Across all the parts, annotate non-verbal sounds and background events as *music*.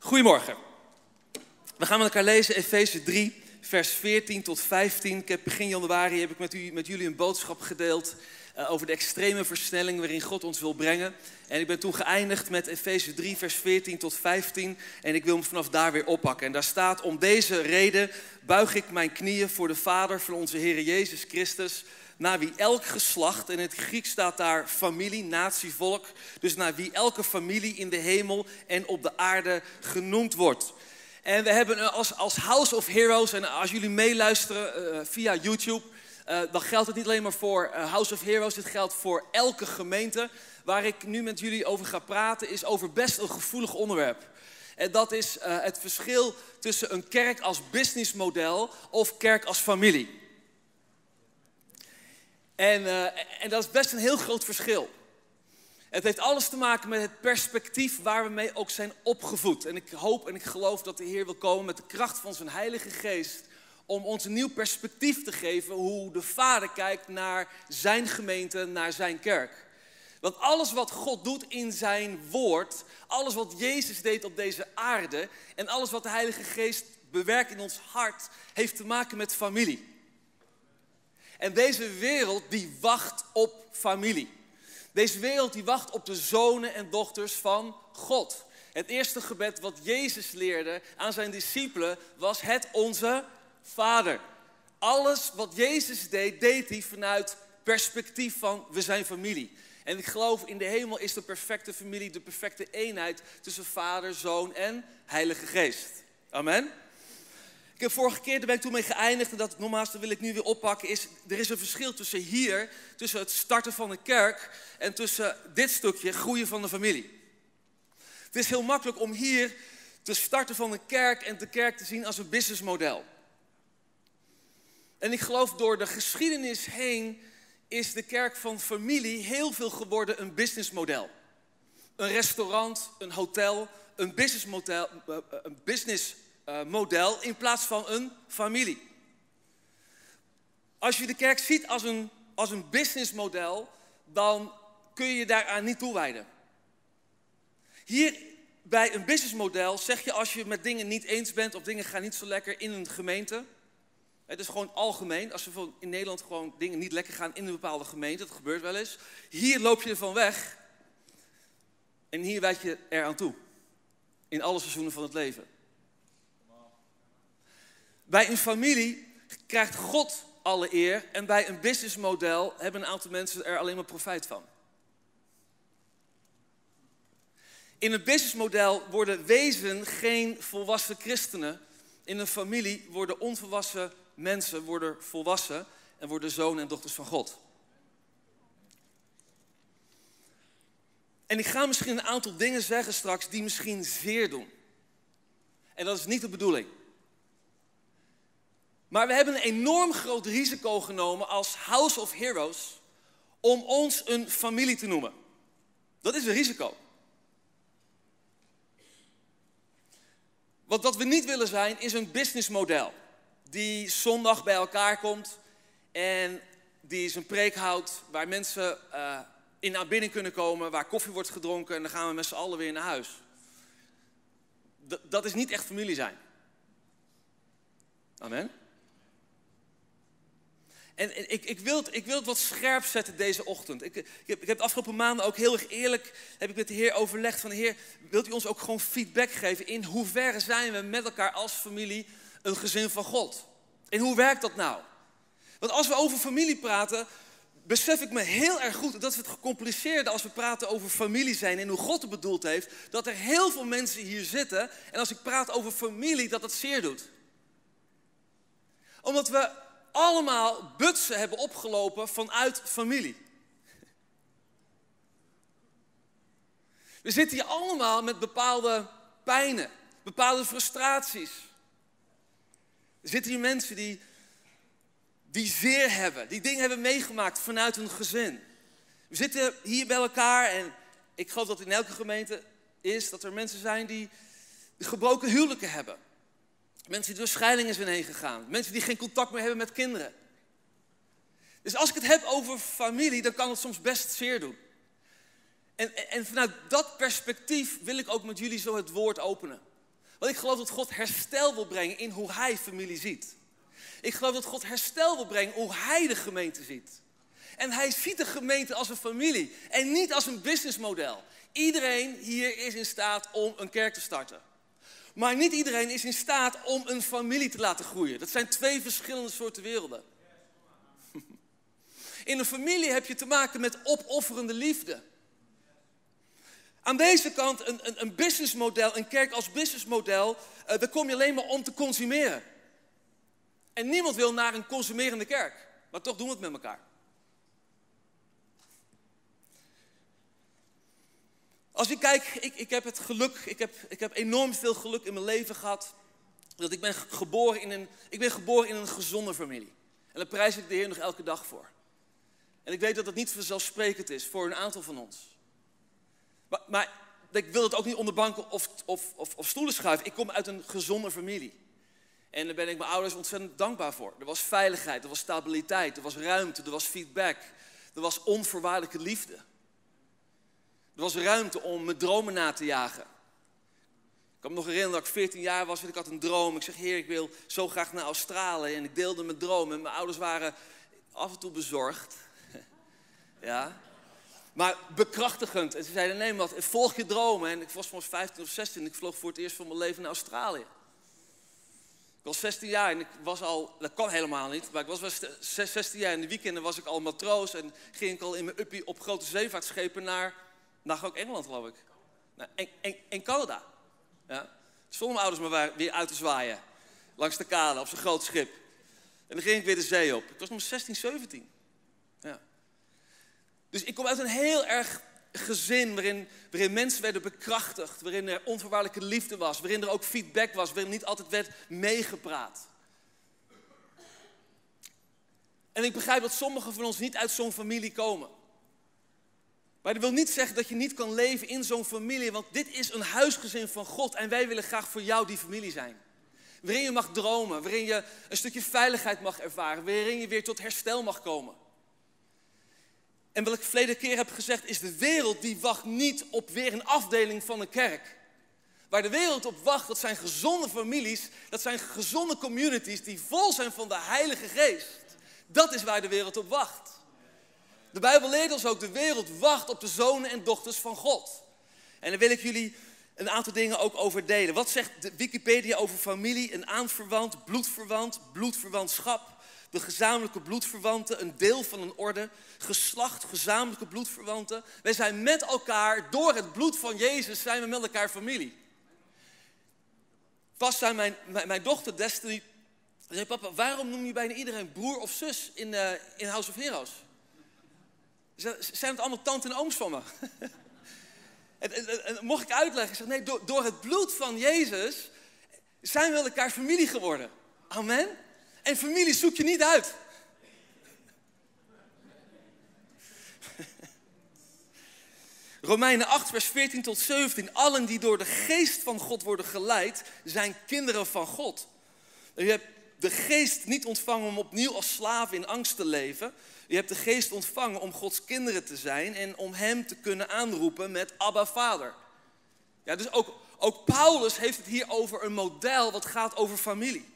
Goedemorgen. We gaan met elkaar lezen Efeze 3, vers 14 tot 15. Ik heb begin januari heb ik met, u, met jullie een boodschap gedeeld uh, over de extreme versnelling waarin God ons wil brengen. En ik ben toen geëindigd met Efeze 3, vers 14 tot 15. En ik wil hem vanaf daar weer oppakken. En daar staat, om deze reden buig ik mijn knieën voor de Vader van onze Heer Jezus Christus naar wie elk geslacht, in het Grieks staat daar familie, natie, volk, dus naar wie elke familie in de hemel en op de aarde genoemd wordt. En we hebben als, als House of Heroes, en als jullie meeluisteren uh, via YouTube, uh, dan geldt het niet alleen maar voor House of Heroes, dit geldt voor elke gemeente. Waar ik nu met jullie over ga praten, is over best een gevoelig onderwerp. En dat is het verschil tussen een kerk als businessmodel of kerk als familie. En, uh, en dat is best een heel groot verschil. Het heeft alles te maken met het perspectief waar we mee ook zijn opgevoed. En ik hoop en ik geloof dat de Heer wil komen met de kracht van zijn Heilige Geest om ons een nieuw perspectief te geven hoe de Vader kijkt naar zijn gemeente, naar zijn kerk. Want alles wat God doet in zijn woord, alles wat Jezus deed op deze aarde en alles wat de Heilige Geest bewerkt in ons hart, heeft te maken met familie. En deze wereld die wacht op familie. Deze wereld die wacht op de zonen en dochters van God. Het eerste gebed wat Jezus leerde aan zijn discipelen was het onze Vader. Alles wat Jezus deed, deed hij vanuit perspectief van we zijn familie. En ik geloof in de hemel is de perfecte familie, de perfecte eenheid tussen Vader, Zoon en Heilige Geest. Amen. Ik heb vorige keer, daar ben ik toen mee geëindigd en dat nogmaals, wil ik nu weer oppakken, is er is een verschil tussen hier, tussen het starten van een kerk en tussen dit stukje, groeien van de familie. Het is heel makkelijk om hier te starten van een kerk en de kerk te zien als een businessmodel. En ik geloof door de geschiedenis heen is de kerk van familie heel veel geworden een businessmodel. Een restaurant, een hotel, een businessmodel, eh, eh, een business uh, model in plaats van een familie. Als je de kerk ziet als een, als een businessmodel, dan kun je je daaraan niet toewijden. Hier bij een businessmodel zeg je als je met dingen niet eens bent of dingen gaan niet zo lekker in een gemeente. Het is gewoon algemeen. Als er in Nederland gewoon dingen niet lekker gaan in een bepaalde gemeente, dat gebeurt wel eens. Hier loop je ervan weg. En hier wijd je eraan toe. In alle seizoenen van het leven. Bij een familie krijgt God alle eer en bij een businessmodel hebben een aantal mensen er alleen maar profijt van. In een businessmodel worden wezen geen volwassen christenen. In een familie worden onvolwassen mensen worden volwassen en worden zonen en dochters van God. En ik ga misschien een aantal dingen zeggen straks die misschien zeer doen. En dat is niet de bedoeling. Maar we hebben een enorm groot risico genomen als House of Heroes om ons een familie te noemen. Dat is een risico. Want wat we niet willen zijn is een businessmodel die zondag bij elkaar komt en die zijn preek houdt waar mensen uh, in aanbidding kunnen komen, waar koffie wordt gedronken en dan gaan we met z'n allen weer naar huis. Dat is niet echt familie zijn. Amen. En, ik, ik, wil het, ik wil het wat scherp zetten deze ochtend. Ik, ik, heb, ik heb de afgelopen maanden ook heel erg eerlijk heb ik met de Heer overlegd van... Heer, wilt u ons ook gewoon feedback geven in hoeverre zijn we met elkaar als familie een gezin van God? En hoe werkt dat nou? Want als we over familie praten, besef ik me heel erg goed dat we het gecompliceerde als we praten over familie zijn en hoe God het bedoeld heeft, dat er heel veel mensen hier zitten en als ik praat over familie, dat het zeer doet. Omdat we allemaal butsen hebben opgelopen vanuit familie. We zitten hier allemaal met bepaalde pijnen, bepaalde frustraties. Er zitten hier mensen die, die zeer hebben, die dingen hebben meegemaakt vanuit hun gezin. We zitten hier bij elkaar en ik geloof dat in elke gemeente is dat er mensen zijn die gebroken huwelijken hebben. Mensen die door scheidingen zijn heen gegaan. Mensen die geen contact meer hebben met kinderen. Dus als ik het heb over familie, dan kan het soms best zeer doen. En, en vanuit dat perspectief wil ik ook met jullie zo het woord openen. Want ik geloof dat God herstel wil brengen in hoe Hij familie ziet. Ik geloof dat God herstel wil brengen hoe Hij de gemeente ziet. En Hij ziet de gemeente als een familie en niet als een businessmodel. Iedereen hier is in staat om een kerk te starten. Maar niet iedereen is in staat om een familie te laten groeien. Dat zijn twee verschillende soorten werelden. *laughs* In een familie heb je te maken met opofferende liefde. Aan deze kant een, een, een businessmodel, een kerk als businessmodel, uh, daar kom je alleen maar om te consumeren. En niemand wil naar een consumerende kerk. Maar toch doen we het met elkaar. Als ik kijk, ik, ik heb het geluk, ik heb, ik heb enorm veel geluk in mijn leven gehad. Dat ik ben geboren in een, ik ben geboren in een gezonde familie. En daar prijs ik de Heer nog elke dag voor. En ik weet dat dat niet vanzelfsprekend is voor een aantal van ons. Maar, maar ik wil het ook niet onder banken of, of, of, of stoelen schuiven. Ik kom uit een gezonde familie. En daar ben ik mijn ouders ontzettend dankbaar voor. Er was veiligheid, er was stabiliteit, er was ruimte, er was feedback. Er was onvoorwaardelijke liefde. Er was ruimte om mijn dromen na te jagen. Ik kan me nog herinneren dat ik 14 jaar was en ik had een droom. Ik zeg, heer, ik wil zo graag naar Australië. En ik deelde mijn droom. En mijn ouders waren af en toe bezorgd. *laughs* ja. Maar bekrachtigend. En ze zeiden, nee, wat, volg je dromen. En ik was van 15 of 16 en ik vloog voor het eerst van mijn leven naar Australië. Ik was 16 jaar en ik was al, dat kan helemaal niet, maar ik was wel 16 jaar. In de weekenden was ik al matroos en ging ik al in mijn uppie op grote zeevaartschepen naar naar ook Engeland, geloof ik. Nou, en, en, Canada. Ja. Mijn ouders me weer uit te zwaaien. Langs de kade, op zo'n groot schip. En dan ging ik weer de zee op. Ik was nog 16, 17. Ja. Dus ik kom uit een heel erg gezin waarin, waarin mensen werden bekrachtigd. Waarin er onvoorwaardelijke liefde was. Waarin er ook feedback was. Waarin niet altijd werd meegepraat. En ik begrijp dat sommigen van ons niet uit zo'n familie komen. Maar dat wil niet zeggen dat je niet kan leven in zo'n familie, want dit is een huisgezin van God en wij willen graag voor jou die familie zijn. Waarin je mag dromen, waarin je een stukje veiligheid mag ervaren, waarin je weer tot herstel mag komen. En wat ik verleden keer heb gezegd, is de wereld die wacht niet op weer een afdeling van een kerk. Waar de wereld op wacht, dat zijn gezonde families, dat zijn gezonde communities die vol zijn van de Heilige Geest. Dat is waar de wereld op wacht. De Bijbel leert ons ook, de wereld wacht op de zonen en dochters van God. En daar wil ik jullie een aantal dingen ook over delen. Wat zegt de Wikipedia over familie? Een aanverwant, bloedverwant, bloedverwantschap, de gezamenlijke bloedverwanten, een deel van een orde, geslacht, gezamenlijke bloedverwanten. Wij zijn met elkaar, door het bloed van Jezus, zijn we met elkaar familie. Pas zei mijn, mijn, dochter Destiny, zei papa, waarom noem je bijna iedereen broer of zus in, uh, in House of Heroes? Zijn het allemaal tante en ooms van me? *laughs* en, mocht ik uitleggen, ik zeg nee, door, door het bloed van Jezus zijn we elkaar familie geworden. Amen. En familie zoek je niet uit. *laughs* Romeinen 8, vers 14 tot 17. Allen die door de geest van God worden geleid, zijn kinderen van God. Je hebt de geest niet ontvangen om opnieuw als slaaf in angst te leven. Je hebt de geest ontvangen om Gods kinderen te zijn en om Hem te kunnen aanroepen met Abba Vader. Ja, dus ook, ook Paulus heeft het hier over een model wat gaat over familie.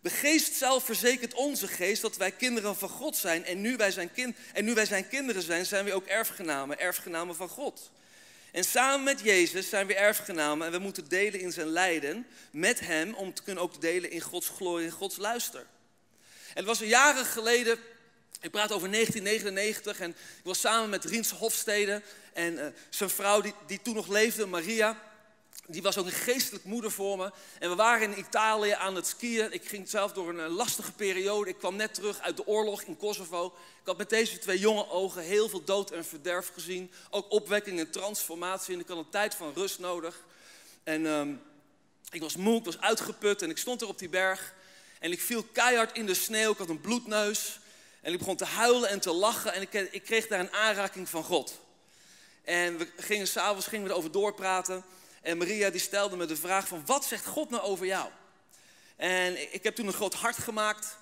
De geest zelf verzekert onze geest dat wij kinderen van God zijn. En nu wij zijn, kind, en nu wij zijn kinderen zijn, zijn we ook erfgenamen, erfgenamen van God. En samen met Jezus zijn we erfgenamen en we moeten delen in zijn lijden met hem om te kunnen ook delen in Gods glorie en Gods luister. En het was jaren geleden, ik praat over 1999 en ik was samen met Riens Hofstede en uh, zijn vrouw die, die toen nog leefde, Maria die was ook een geestelijk moeder voor me. En we waren in Italië aan het skiën. Ik ging zelf door een eh, lastige periode. Ik kwam net terug uit de oorlog in Kosovo. Ik had met deze twee jonge ogen heel veel dood en verderf gezien. Ook opwekking en transformatie. En ik had een tijd van rust nodig. En um, ik was moe, ik was uitgeput. En ik stond er op die berg. En ik viel keihard in de sneeuw. Ik had een bloedneus. En ik begon te huilen en te lachen. En ik, ik kreeg daar een aanraking van God. En we gingen s'avonds gingen we erover doorpraten. En Maria die stelde me de vraag van wat zegt God nou over jou? En ik heb toen een groot hart gemaakt.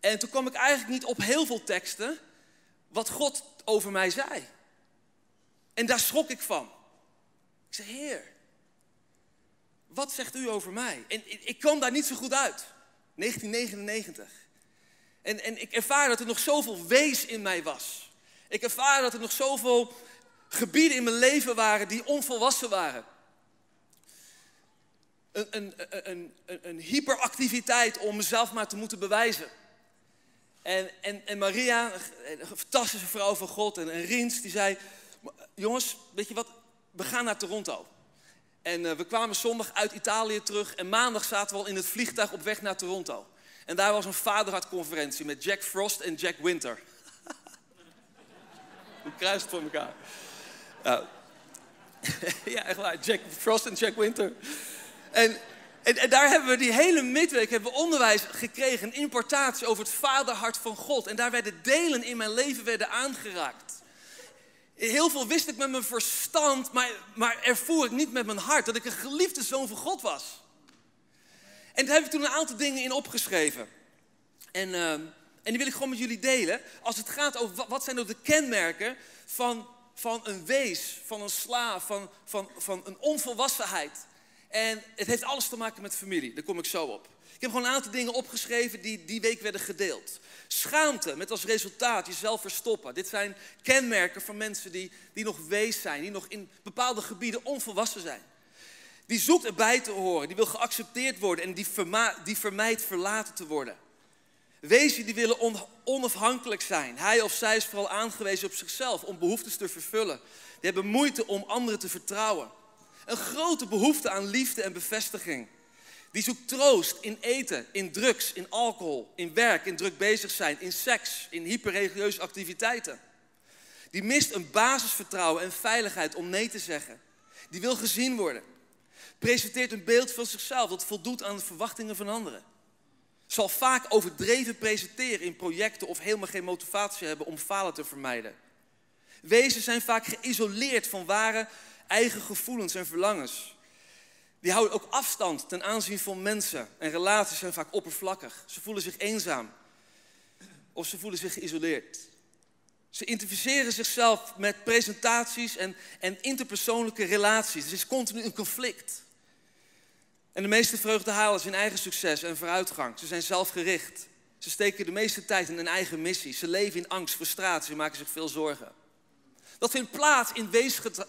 En toen kwam ik eigenlijk niet op heel veel teksten wat God over mij zei. En daar schrok ik van. Ik zei, Heer, wat zegt u over mij? En ik kwam daar niet zo goed uit. 1999. En, en ik ervaar dat er nog zoveel wees in mij was. Ik ervaar dat er nog zoveel gebieden in mijn leven waren die onvolwassen waren. Een, een, een, een, hyperactiviteit om mezelf maar te moeten bewijzen. En, en, en Maria, een fantastische vrouw van God, en, en Riens, die zei... Jongens, weet je wat, we gaan naar Toronto. En uh, we kwamen zondag uit Italië terug en maandag zaten we al in het vliegtuig op weg naar Toronto. En daar was een vaderhartconferentie met Jack Frost en Jack Winter. *laughs* Hoe kruist voor elkaar. Uh, *laughs* ja, echt waar. Jack Frost en Jack Winter. En, en, en, daar hebben we die hele midweek hebben we onderwijs gekregen, een importatie over het vaderhart van God. En daar werden delen in mijn leven werden aangeraakt. Heel veel wist ik met mijn verstand, maar, maar ervoer ik niet met mijn hart dat ik een geliefde zoon van God was. En daar heb ik toen een aantal dingen in opgeschreven. En, uh, en die wil ik gewoon met jullie delen. Als het gaat over wat zijn nou de kenmerken van, van een wees, van een slaaf, van, van, van een onvolwassenheid. En het heeft alles te maken met familie, daar kom ik zo op. Ik heb gewoon een aantal dingen opgeschreven die die week werden gedeeld. Schaamte met als resultaat jezelf verstoppen. Dit zijn kenmerken van mensen die, die nog wees zijn, die nog in bepaalde gebieden onvolwassen zijn. Die zoekt erbij te horen, die wil geaccepteerd worden en die, die vermijdt verlaten te worden. Wezen die willen onafhankelijk zijn. Hij of zij is vooral aangewezen op zichzelf om behoeftes te vervullen. Die hebben moeite om anderen te vertrouwen. Een grote behoefte aan liefde en bevestiging. Die zoekt troost in eten, in drugs, in alcohol, in werk, in druk bezig zijn, in seks, in hyperreligieuze activiteiten. Die mist een basisvertrouwen en veiligheid om nee te zeggen. Die wil gezien worden. Presenteert een beeld van zichzelf dat voldoet aan de verwachtingen van anderen. Zal vaak overdreven presenteren in projecten of helemaal geen motivatie hebben om falen te vermijden. Wezen zijn vaak geïsoleerd van ware eigen gevoelens en verlangens. Die houden ook afstand ten aanzien van mensen. En relaties zijn vaak oppervlakkig. Ze voelen zich eenzaam. Of ze voelen zich geïsoleerd. Ze identificeren zichzelf met presentaties en, en interpersoonlijke relaties. Er is continu een conflict. En de meeste vreugde halen ze eigen succes en vooruitgang. Ze zijn zelfgericht. Ze steken de meeste tijd in hun eigen missie. Ze leven in angst, frustratie, maken zich veel zorgen. Dat vindt plaats in.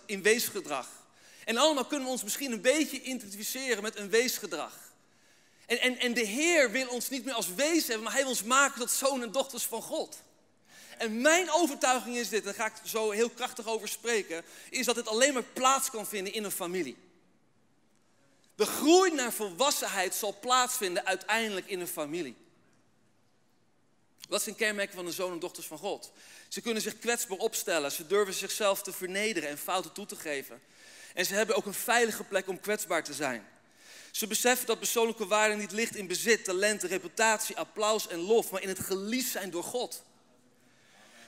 In weesgedrag. En allemaal kunnen we ons misschien een beetje identificeren met een weesgedrag. En, en, en de Heer wil ons niet meer als wees hebben, maar Hij wil ons maken tot zoon en dochters van God. En mijn overtuiging is dit, en daar ga ik zo heel krachtig over spreken, is dat het alleen maar plaats kan vinden in een familie. De groei naar volwassenheid zal plaatsvinden uiteindelijk in een familie. Wat zijn kenmerken van de zoon en dochters van God? Ze kunnen zich kwetsbaar opstellen, ze durven zichzelf te vernederen en fouten toe te geven. En ze hebben ook een veilige plek om kwetsbaar te zijn. Ze beseffen dat persoonlijke waarde niet ligt in bezit, talent, reputatie, applaus en lof, maar in het geliefd zijn door God.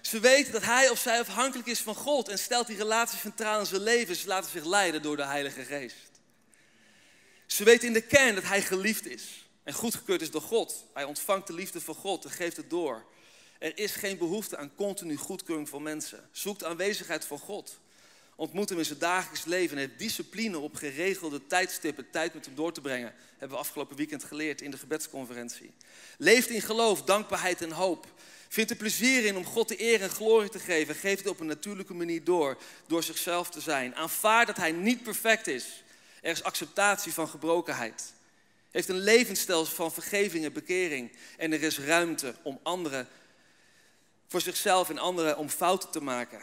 Ze weten dat hij of zij afhankelijk is van God en stelt die relatie centraal in zijn leven. Ze laten zich leiden door de Heilige Geest. Ze weten in de kern dat hij geliefd is en goedgekeurd is door God. Hij ontvangt de liefde van God en geeft het door. Er is geen behoefte aan continu goedkeuring van mensen. Zoek de aanwezigheid van God. Ontmoet hem in zijn dagelijks leven en heeft discipline op geregelde tijdstippen tijd met hem door te brengen. Hebben we afgelopen weekend geleerd in de gebedsconferentie. Leeft in geloof, dankbaarheid en hoop. Vindt er plezier in om God de eer en glorie te geven. Geeft het op een natuurlijke manier door, door zichzelf te zijn. Aanvaard dat hij niet perfect is. Er is acceptatie van gebrokenheid. Heeft een levensstijl van vergeving en bekering. En er is ruimte om anderen, voor zichzelf en anderen om fouten te maken.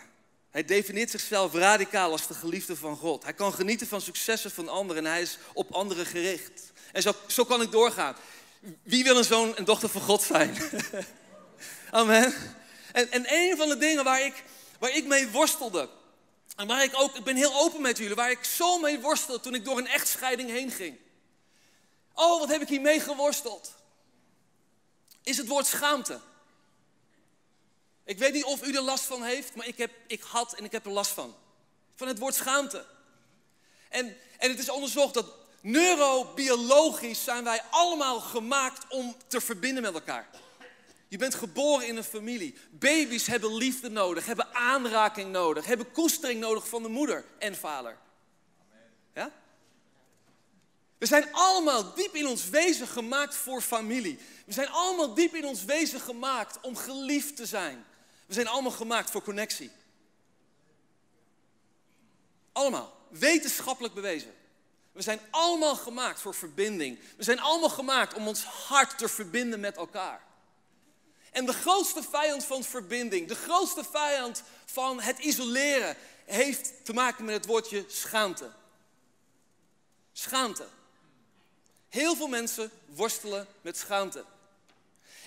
Hij definieert zichzelf radicaal als de geliefde van God. Hij kan genieten van successen van anderen en hij is op anderen gericht. En zo, zo kan ik doorgaan. Wie wil een zoon en dochter van God zijn? *laughs* Amen. En, en een van de dingen waar ik, waar ik mee worstelde, en waar ik ook, ik ben heel open met jullie, waar ik zo mee worstelde toen ik door een echtscheiding heen ging. Oh, wat heb ik hiermee geworsteld? Is het woord schaamte. Ik weet niet of u er last van heeft, maar ik, heb, ik had en ik heb er last van. Van het woord schaamte. En, en het is onderzocht dat neurobiologisch zijn wij allemaal gemaakt om te verbinden met elkaar. Je bent geboren in een familie. Baby's hebben liefde nodig, hebben aanraking nodig, hebben koestering nodig van de moeder en vader. Ja? We zijn allemaal diep in ons wezen gemaakt voor familie. We zijn allemaal diep in ons wezen gemaakt om geliefd te zijn. We zijn allemaal gemaakt voor connectie. Allemaal. Wetenschappelijk bewezen. We zijn allemaal gemaakt voor verbinding. We zijn allemaal gemaakt om ons hart te verbinden met elkaar. En de grootste vijand van verbinding, de grootste vijand van het isoleren, heeft te maken met het woordje schaamte. Schaamte. Heel veel mensen worstelen met schaamte.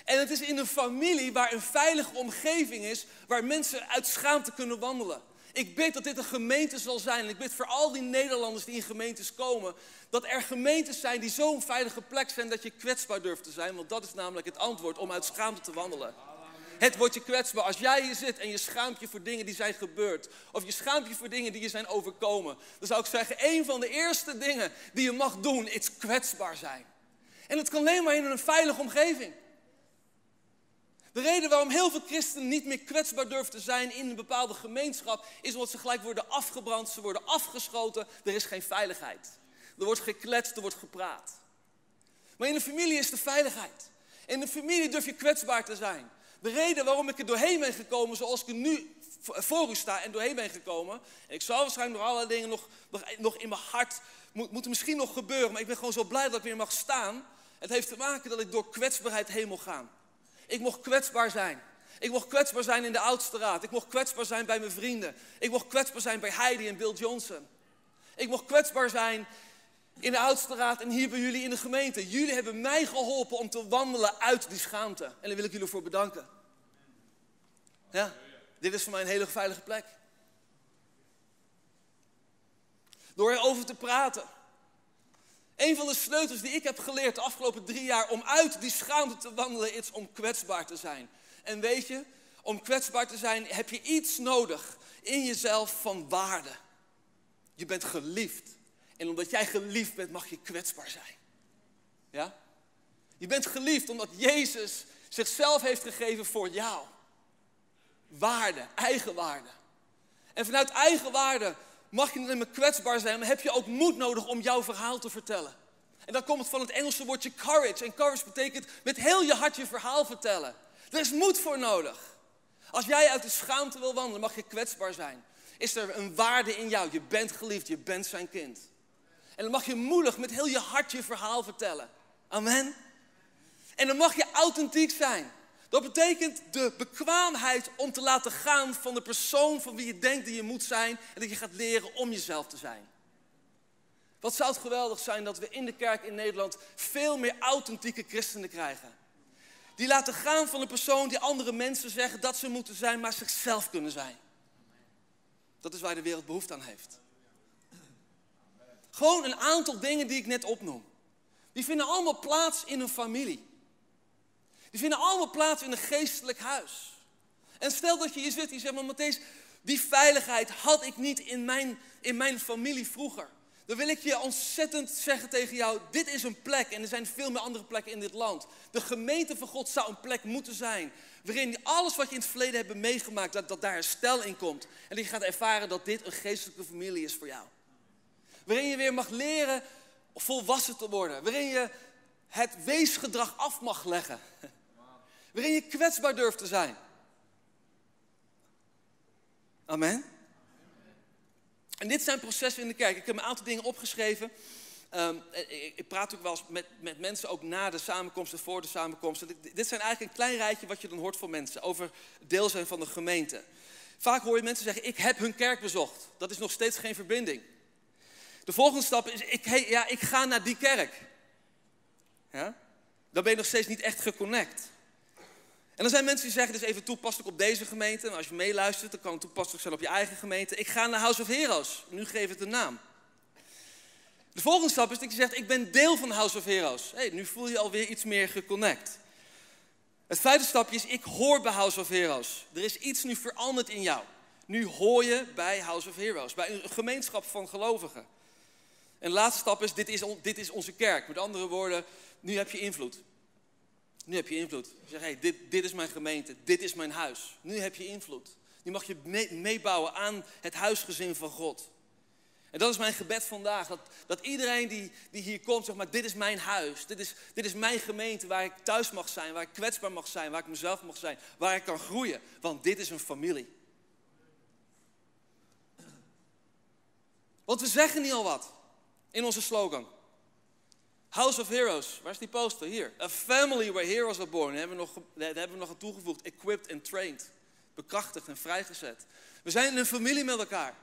En het is in een familie waar een veilige omgeving is, waar mensen uit schaamte kunnen wandelen. Ik bid dat dit een gemeente zal zijn. Ik bid voor al die Nederlanders die in gemeentes komen. Dat er gemeentes zijn die zo'n veilige plek zijn dat je kwetsbaar durft te zijn. Want dat is namelijk het antwoord om uit schaamte te wandelen. Het wordt je kwetsbaar. Als jij hier zit en je schaamt je voor dingen die zijn gebeurd. Of je schaamt je voor dingen die je zijn overkomen. Dan zou ik zeggen, een van de eerste dingen die je mag doen, is kwetsbaar zijn. En het kan alleen maar in een veilige omgeving. De reden waarom heel veel christenen niet meer kwetsbaar durven te zijn in een bepaalde gemeenschap, is omdat ze gelijk worden afgebrand, ze worden afgeschoten, er is geen veiligheid. Er wordt gekletst, er wordt gepraat. Maar in de familie is de veiligheid. In de familie durf je kwetsbaar te zijn. De reden waarom ik er doorheen ben gekomen zoals ik er nu voor u sta en doorheen ben gekomen. En ik zal waarschijnlijk nog allerlei dingen nog, nog, in mijn hart, moet, misschien nog gebeuren. Maar ik ben gewoon zo blij dat ik weer mag staan. Het heeft te maken dat ik door kwetsbaarheid heen mag gaan. Ik mocht kwetsbaar zijn. Ik mocht kwetsbaar zijn in de oudste raad. Ik mocht kwetsbaar zijn bij mijn vrienden. Ik mocht kwetsbaar zijn bij Heidi en Bill Johnson. Ik mocht kwetsbaar zijn in de oudste raad en hier bij jullie in de gemeente. Jullie hebben mij geholpen om te wandelen uit die schaamte. En daar wil ik jullie voor bedanken. Ja, dit is voor mij een hele veilige plek. Door erover te praten. Een van de sleutels die ik heb geleerd de afgelopen drie jaar om uit die schaamte te wandelen, is om kwetsbaar te zijn. En weet je, om kwetsbaar te zijn heb je iets nodig in jezelf van waarde. Je bent geliefd. En omdat jij geliefd bent, mag je kwetsbaar zijn. Ja? Je bent geliefd omdat Jezus zichzelf heeft gegeven voor jou. Waarde, eigenwaarde. En vanuit eigenwaarde mag je niet alleen kwetsbaar zijn, maar heb je ook moed nodig om jouw verhaal te vertellen. En dan komt het van het Engelse woordje courage. En courage betekent met heel je hart je verhaal vertellen. Er is moed voor nodig. Als jij uit de schaamte wil wandelen, mag je kwetsbaar zijn. Is er een waarde in jou? Je bent geliefd, je bent zijn kind. En dan mag je moedig met heel je hart je verhaal vertellen. Amen. En dan mag je authentiek zijn. Dat betekent de bekwaamheid om te laten gaan van de persoon van wie je denkt die je moet zijn. En dat je gaat leren om jezelf te zijn. Wat zou het geweldig zijn dat we in de kerk in Nederland veel meer authentieke christenen krijgen. Die laten gaan van de persoon die andere mensen zeggen dat ze moeten zijn, maar zichzelf kunnen zijn. Dat is waar de wereld behoefte aan heeft. Gewoon een aantal dingen die ik net opnoem. Die vinden allemaal plaats in een familie. Die vinden allemaal plaats in een geestelijk huis. En stel dat je hier zit en je zegt, maar Matthäus, die veiligheid had ik niet in mijn, in mijn familie vroeger. Dan wil ik je ontzettend zeggen tegen jou, dit is een plek en er zijn veel meer andere plekken in dit land. De gemeente van God zou een plek moeten zijn waarin alles wat je in het verleden hebt meegemaakt, dat, dat daar herstel in komt. En dat je gaat ervaren dat dit een geestelijke familie is voor jou. Waarin je weer mag leren volwassen te worden. Waarin je het weesgedrag af mag leggen. Waarin je kwetsbaar durft te zijn. Amen. En dit zijn processen in de kerk. Ik heb een aantal dingen opgeschreven. Ehm, ik, praat ook wel eens met, met mensen, ook na de samenkomsten, voor de samenkomsten. Dit, dit zijn eigenlijk een klein rijtje wat je dan hoort van mensen over deel zijn van de gemeente. Vaak hoor je mensen zeggen, ik heb hun kerk bezocht. Dat is nog steeds geen verbinding. De volgende stap is, ik, hey, ja, ik ga naar die kerk. Ja? Dan ben je nog steeds niet echt geconnect. En dan zijn mensen die zeggen, dus even toepasselijk op deze gemeente. En als je meeluistert, dan kan het toepasselijk zijn op je eigen gemeente. Ik ga naar House of Heroes. Nu geef het een naam. De volgende stap is dat je zegt, ik ben deel van House of Heroes. Hey, nu voel je alweer iets meer geconnect. Het vijfde stapje is, ik hoor bij House of Heroes. Er is iets nu veranderd in jou. Nu hoor je bij House of Heroes, bij een gemeenschap van gelovigen. En de laatste stap is, dit is, dit is onze kerk. Met andere woorden, nu heb je invloed. Nu heb je invloed. Je zegt, hey, dit, dit is mijn gemeente, dit is mijn huis. Nu heb je invloed. Nu mag je meebouwen aan het huisgezin van God. En dat is mijn gebed vandaag. Dat, dat iedereen die, die hier komt, zeg maar, dit is mijn huis. Dit is, dit is mijn gemeente waar ik thuis mag zijn, waar ik kwetsbaar mag zijn, waar ik mezelf mag zijn, waar ik kan groeien. Want dit is een familie. Want we zeggen niet al wat in onze slogan. House of Heroes, waar is die poster? Hier. A family where heroes are born. Daar hebben we nog, hebben we nog aan toegevoegd. Equipped and trained. Bekrachtigd en vrijgezet. We zijn een familie met elkaar.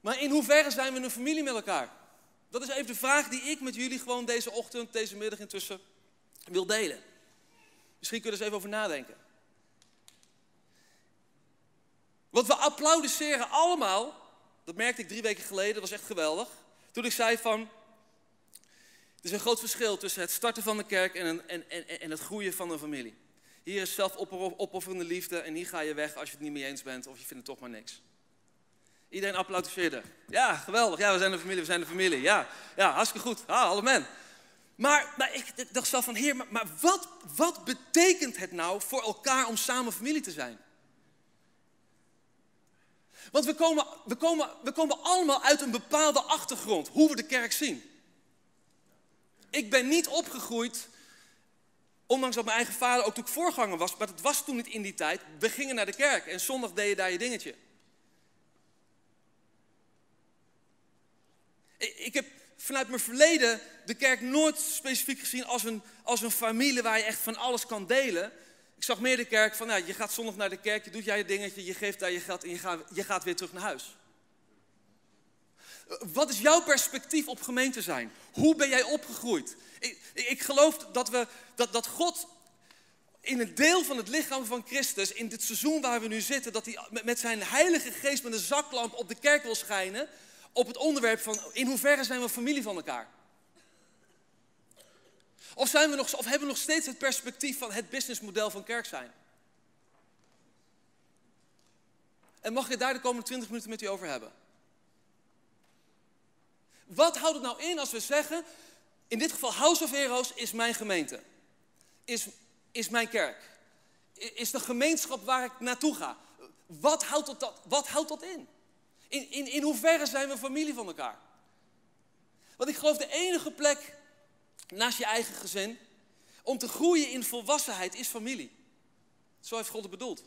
Maar in hoeverre zijn we een familie met elkaar? Dat is even de vraag die ik met jullie gewoon deze ochtend, deze middag intussen wil delen. Misschien kunnen we eens even over nadenken. Want we applaudisseren allemaal, dat merkte ik drie weken geleden, dat was echt geweldig. Toen ik zei van, er is een groot verschil tussen het starten van de kerk en, en, en, en het groeien van een familie. Hier is zelfopofferende liefde en hier ga je weg als je het niet mee eens bent of je vindt het toch maar niks. Iedereen applaudisseerde. Ja, geweldig. Ja, we zijn een familie, we zijn een familie. Ja, ja hartstikke goed. Ah, amen. Maar, ik dacht zelf van, heer, maar, maar wat, wat betekent het nou voor elkaar om samen familie te zijn? Want we komen, we, komen, we komen allemaal uit een bepaalde achtergrond, hoe we de kerk zien. Ik ben niet opgegroeid, ondanks dat mijn eigen vader ook ik voorganger was, maar het was toen niet in die tijd. We gingen naar de kerk en zondag deed je daar je dingetje. Ik heb vanuit mijn verleden de kerk nooit specifiek gezien als een, als een familie waar je echt van alles kan delen. Ik zag meer de kerk van, nou, je gaat zondag naar de kerk, je doet jij je dingetje, je geeft daar je geld en je gaat, je gaat weer terug naar huis. Wat is jouw perspectief op gemeente zijn? Hoe ben jij opgegroeid? Ik, ik geloof dat, we, dat, dat God in een deel van het lichaam van Christus, in dit seizoen waar we nu zitten, dat hij met zijn heilige geest met een zaklamp op de kerk wil schijnen op het onderwerp van in hoeverre zijn we familie van elkaar? Of, zijn we nog, of hebben we nog steeds het perspectief van het businessmodel van kerk zijn? En mag ik daar de komende 20 minuten met u over hebben? Wat houdt het nou in als we zeggen, in dit geval House of Heroes is mijn gemeente, is, is mijn kerk, is de gemeenschap waar ik naartoe ga. Wat houdt dat, wat houdt dat in? In, in, in hoeverre zijn we familie van elkaar? Want ik geloof de enige plek naast je eigen gezin om te groeien in volwassenheid is familie. Zo heeft God het bedoeld.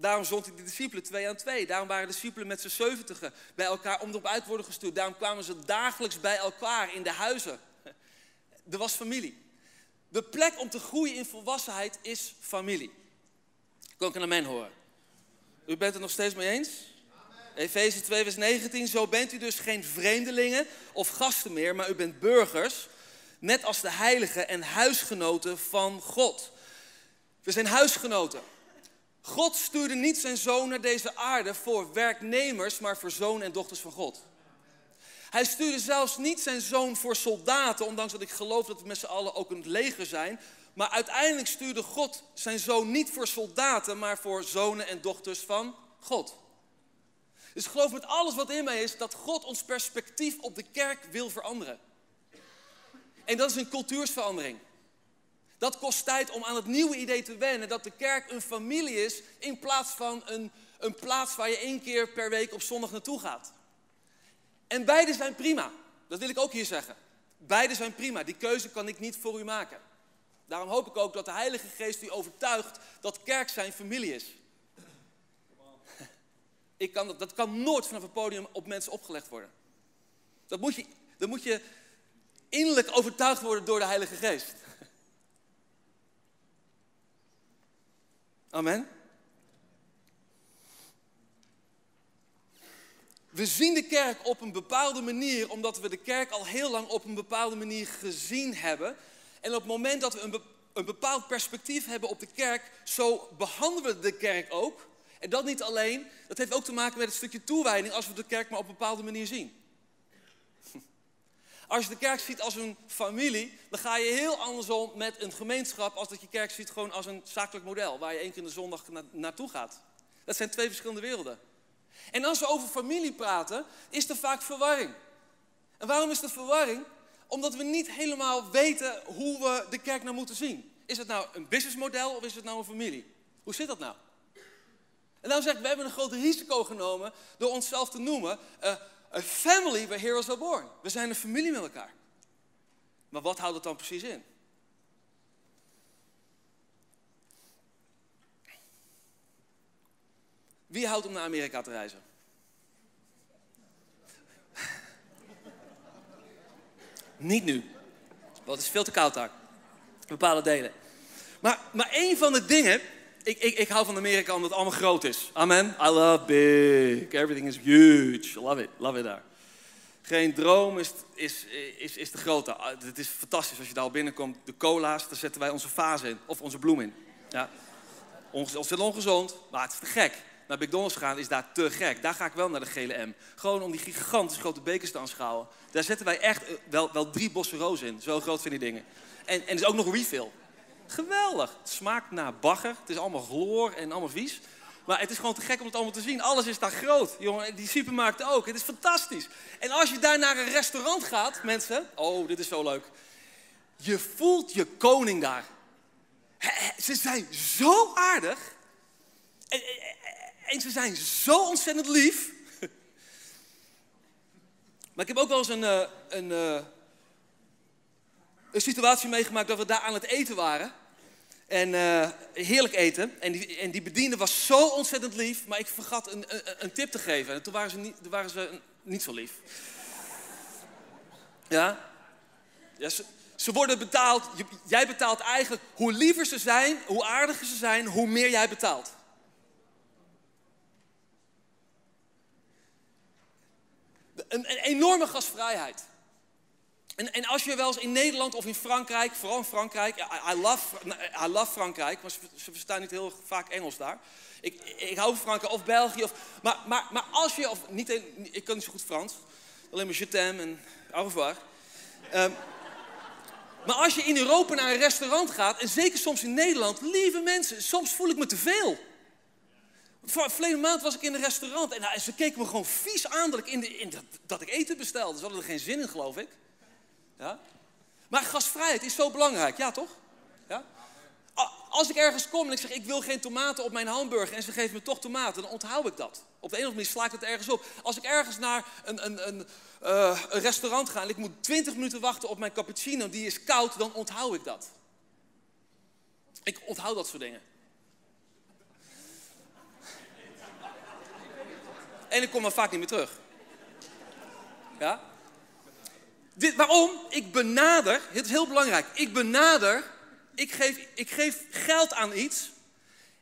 Daarom zond hij de discipelen twee aan twee. Daarom waren de discipelen met z'n zeventigen bij elkaar om erop uit te worden gestuurd. Daarom kwamen ze dagelijks bij elkaar in de huizen. *laughs* Er was familie. De plek om te groeien in volwassenheid is familie. Kon ik een amen horen? U bent het nog steeds mee eens? Efeze 2, vers 19. Zo bent u dus geen vreemdelingen of gasten meer, maar u bent burgers, net als de heiligen en huisgenoten van God. We zijn huisgenoten. God stuurde niet zijn zoon naar deze aarde voor werknemers, maar voor zonen en dochters van God. Hij stuurde zelfs niet zijn zoon voor soldaten, ondanks dat ik geloof dat we met z'n allen ook een leger zijn, maar uiteindelijk stuurde God zijn zoon niet voor soldaten, maar voor zonen en dochters van God. Dus ik geloof met alles wat in mij is dat God ons perspectief op de kerk wil veranderen. En dat is een cultuursverandering. Dat kost tijd om aan het nieuwe idee te wennen dat de kerk een familie is in plaats van een, een plaats waar je één keer per week op zondag naartoe gaat. En beide zijn prima. Dat wil ik ook hier zeggen. Beide zijn prima. Die keuze kan ik niet voor u maken. Daarom hoop ik ook dat de Heilige Geest u overtuigt dat kerk zijn familie is. *laughs* Ik kan dat, dat kan nooit vanaf het podium op mensen opgelegd worden. Dat moet je, dan moet je innerlijk overtuigd worden door de Heilige Geest. Amen. We zien de kerk op een bepaalde manier, omdat we de kerk al heel lang op een bepaalde manier gezien hebben. En op het moment dat we een, bepaald perspectief hebben op de kerk, zo behandelen we de kerk ook. En dat niet alleen, dat heeft ook te maken met het stukje toewijding als we de kerk maar op een bepaalde manier zien. Als je de kerk ziet als een familie, dan ga je heel anders om met een gemeenschap als dat je kerk ziet gewoon als een zakelijk model, waar je één keer in de zondag naartoe gaat. Dat zijn twee verschillende werelden. En als we over familie praten, is er vaak verwarring. En waarom is er verwarring? Omdat we niet helemaal weten hoe we de kerk nou moeten zien. Is het nou een businessmodel of is het nou een familie? Hoe zit dat nou? En daarom zeg ik, we hebben een groot risico genomen door onszelf te noemen... Uh, a family where heroes are born. We zijn een familie met elkaar. Maar wat houdt het dan precies in? Wie houdt om naar Amerika te reizen? *laughs* Niet nu. Want het is veel te koud daar. Bepaalde delen. Maar, maar een van de dingen. Ik, ik, ik hou van Amerika omdat het allemaal groot is. Amen. I love big. Everything is huge. Love it. Love it daar. Geen droom is, is, is, is de grote. Ah, het is fantastisch als je daar al binnenkomt. De cola's, daar zetten wij onze fase in. Of onze bloem in. Ja. Ontzettend ongezond, maar het is te gek. Naar McDonald's gaan is daar te gek. Daar ga ik wel naar de gele M. Gewoon om die gigantisch grote bekers te aanschouwen. Daar zetten wij echt eh, wel, wel drie bossen rozen in. Zo groot zijn die dingen. En, en is ook nog refill. Geweldig. Het smaakt naar bagger. Het is allemaal chloor en allemaal vies. Maar het is gewoon te gek om het allemaal te zien. Alles is daar groot. Jongen, die supermarkten ook. Het is fantastisch. En als je daar naar een restaurant gaat, mensen. Oh, dit is zo leuk. Je voelt je koning daar. Ze zijn zo aardig. En, en ze zijn zo ontzettend lief. *laughs* Maar ik heb ook wel eens een, eh, een, een, eh, een situatie meegemaakt dat we daar aan het eten waren. En uh, heerlijk eten. En die, en die bediende was zo ontzettend lief, maar ik vergat een, een, een tip te geven. En toen waren ze niet, waren ze niet zo lief. Ja? ze worden betaald, jij betaalt eigenlijk, hoe liever ze zijn, hoe aardiger ze zijn, hoe meer jij betaalt. Een, een enorme gastvrijheid. En, en, als je wel eens in Nederland of in Frankrijk, vooral in Frankrijk, I, love, I love Frankrijk, maar ze, verstaan niet heel vaak Engels daar. Ik, ik hou van Frankrijk of België, of, maar, maar, maar als je, of niet, ik kan niet zo goed Frans, alleen maar je t'aime en au revoir. Um, maar als je in Europa naar een restaurant gaat, en zeker soms in Nederland, lieve mensen, soms voel ik me te veel. Verleden maand was ik in een restaurant en nou, ze keken me gewoon vies aan dat ik, in de, in dat, dat ik eten bestelde. Ze hadden er geen zin in, geloof ik. Ja? Maar gastvrijheid is zo belangrijk, ja toch? Ja? Als ik ergens kom en ik zeg ik wil geen tomaten op mijn hamburger en ze geven me toch tomaten, dan onthoud ik dat. Op de een of andere manier sla het ergens op. Als ik ergens naar een, een, een, uh, een restaurant ga en ik moet 20 minuten wachten op mijn cappuccino, die is koud, dan onthoud ik dat. Ik onthoud dat soort dingen. En ik kom er vaak niet meer terug. Ja? Dit, waarom? Ik benader, het is heel belangrijk, ik benader, ik geef, ik geef geld aan iets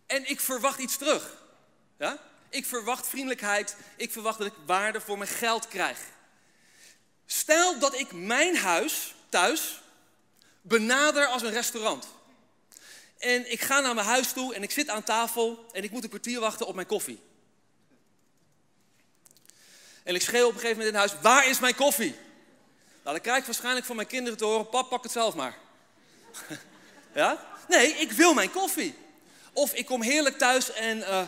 en ik verwacht iets terug. Ja? Ik verwacht vriendelijkheid, ik verwacht dat ik waarde voor mijn geld krijg. Stel dat ik mijn huis thuis benader als een restaurant. En ik ga naar mijn huis toe en ik zit aan tafel en ik moet een kwartier wachten op mijn koffie. En ik schreeuw op een gegeven moment in huis, waar is mijn koffie? Nou, dan krijg ik waarschijnlijk van mijn kinderen te horen, pap, pak het zelf maar. *laughs* ja? Nee, ik wil mijn koffie. Of ik kom heerlijk thuis en uh,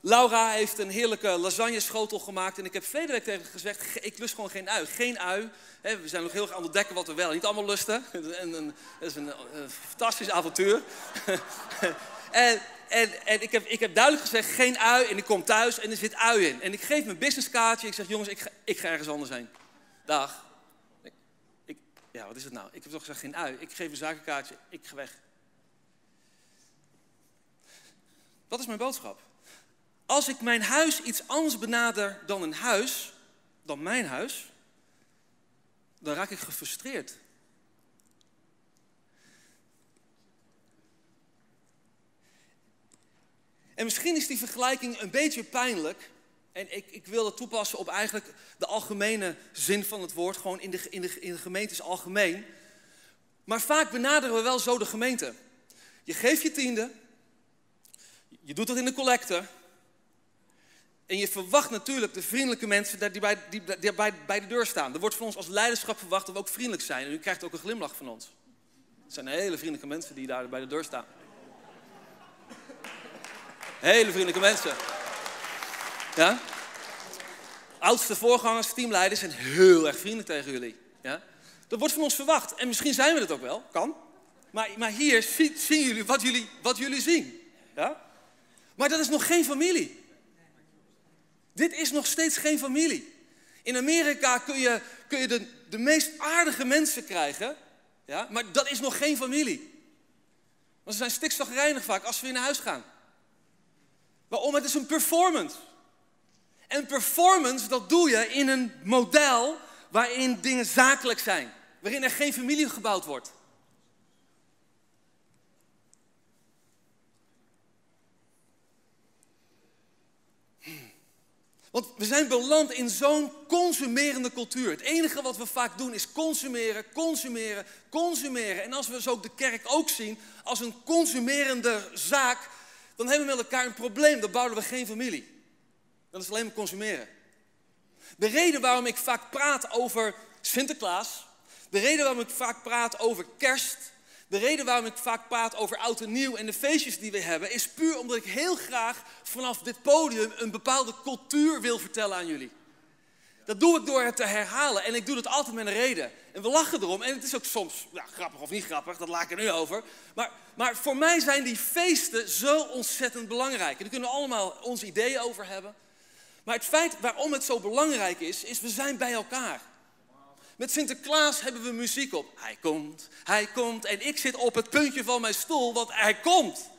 Laura heeft een heerlijke lasagne schotel gemaakt. En ik heb verleden week tegen gezegd, ik lust gewoon geen ui. Geen ui. we zijn nog heel erg aan het ontdekken wat we wel niet allemaal lusten. en, *laughs* en, dat is een, fantastisch avontuur. *laughs* en en, en ik, heb, ik heb duidelijk gezegd, geen ui. En ik kom thuis en er zit ui in. En ik geef mijn businesskaartje. Ik zeg, jongens, ik ga, ik ga ergens anders heen. Dag. Ja, wat is het nou? Ik heb toch gezegd, geen ui. Ik geef een zakenkaartje. Ik ga weg. Wat is mijn boodschap? Als ik mijn huis iets anders benader dan een huis, dan mijn huis, dan raak ik gefrustreerd. En misschien is die vergelijking een beetje pijnlijk. En ik, ik wil dat toepassen op eigenlijk de algemene zin van het woord, gewoon in de, in in de gemeentes algemeen. Maar vaak benaderen we wel zo de gemeente. Je geeft je tiende, je doet dat in de collecte. En je verwacht natuurlijk de vriendelijke mensen die, bij, die bij, bij de deur staan. Er wordt van ons als leiderschap verwacht dat we ook vriendelijk zijn. En u krijgt ook een glimlach van ons. Het zijn hele vriendelijke mensen die daar bij de deur staan. Hele vriendelijke mensen. Ja? Oudste voorgangers, teamleiders zijn heel erg vriendelijk tegen jullie. Ja? Dat wordt van ons verwacht. En misschien zijn we het ook wel, kan. Maar, maar hier zien, zien jullie, wat jullie wat jullie zien. Ja? Maar dat is nog geen familie. Dit is nog steeds geen familie. In Amerika kun je, kun je de, de meest aardige mensen krijgen, ja, maar dat is nog geen familie. Want ze zijn stikstofreinig vaak als we weer naar huis gaan. Waarom? Het is een performance. En performance, dat doe je in een model waarin dingen zakelijk zijn. Waarin er geen familie gebouwd wordt. Want we zijn beland in zo'n consumerende cultuur. Het enige wat we vaak doen is consumeren, consumeren, consumeren. En als we zo de kerk ook zien als een consumerende zaak, dan hebben we met elkaar een probleem. Dan bouwen we geen familie. Dan is alleen maar consumeren. De reden waarom ik vaak praat over Sinterklaas, de reden waarom ik vaak praat over kerst, de reden waarom ik vaak praat over oud en nieuw en de feestjes die we hebben, is puur omdat ik heel graag vanaf dit podium een bepaalde cultuur wil vertellen aan jullie. Dat doe ik door het te herhalen en ik doe dat altijd met een reden. En we lachen erom en het is ook soms ja, grappig of niet grappig, dat laat ik er nu over. Maar, maar voor mij zijn die feesten zo ontzettend belangrijk. En daar kunnen we allemaal onze ideeën over hebben. Maar het feit waarom het zo belangrijk is, is we zijn bij elkaar. Met Sinterklaas hebben we muziek op. Hij komt, hij komt. En ik zit op het puntje van mijn stoel, want hij komt.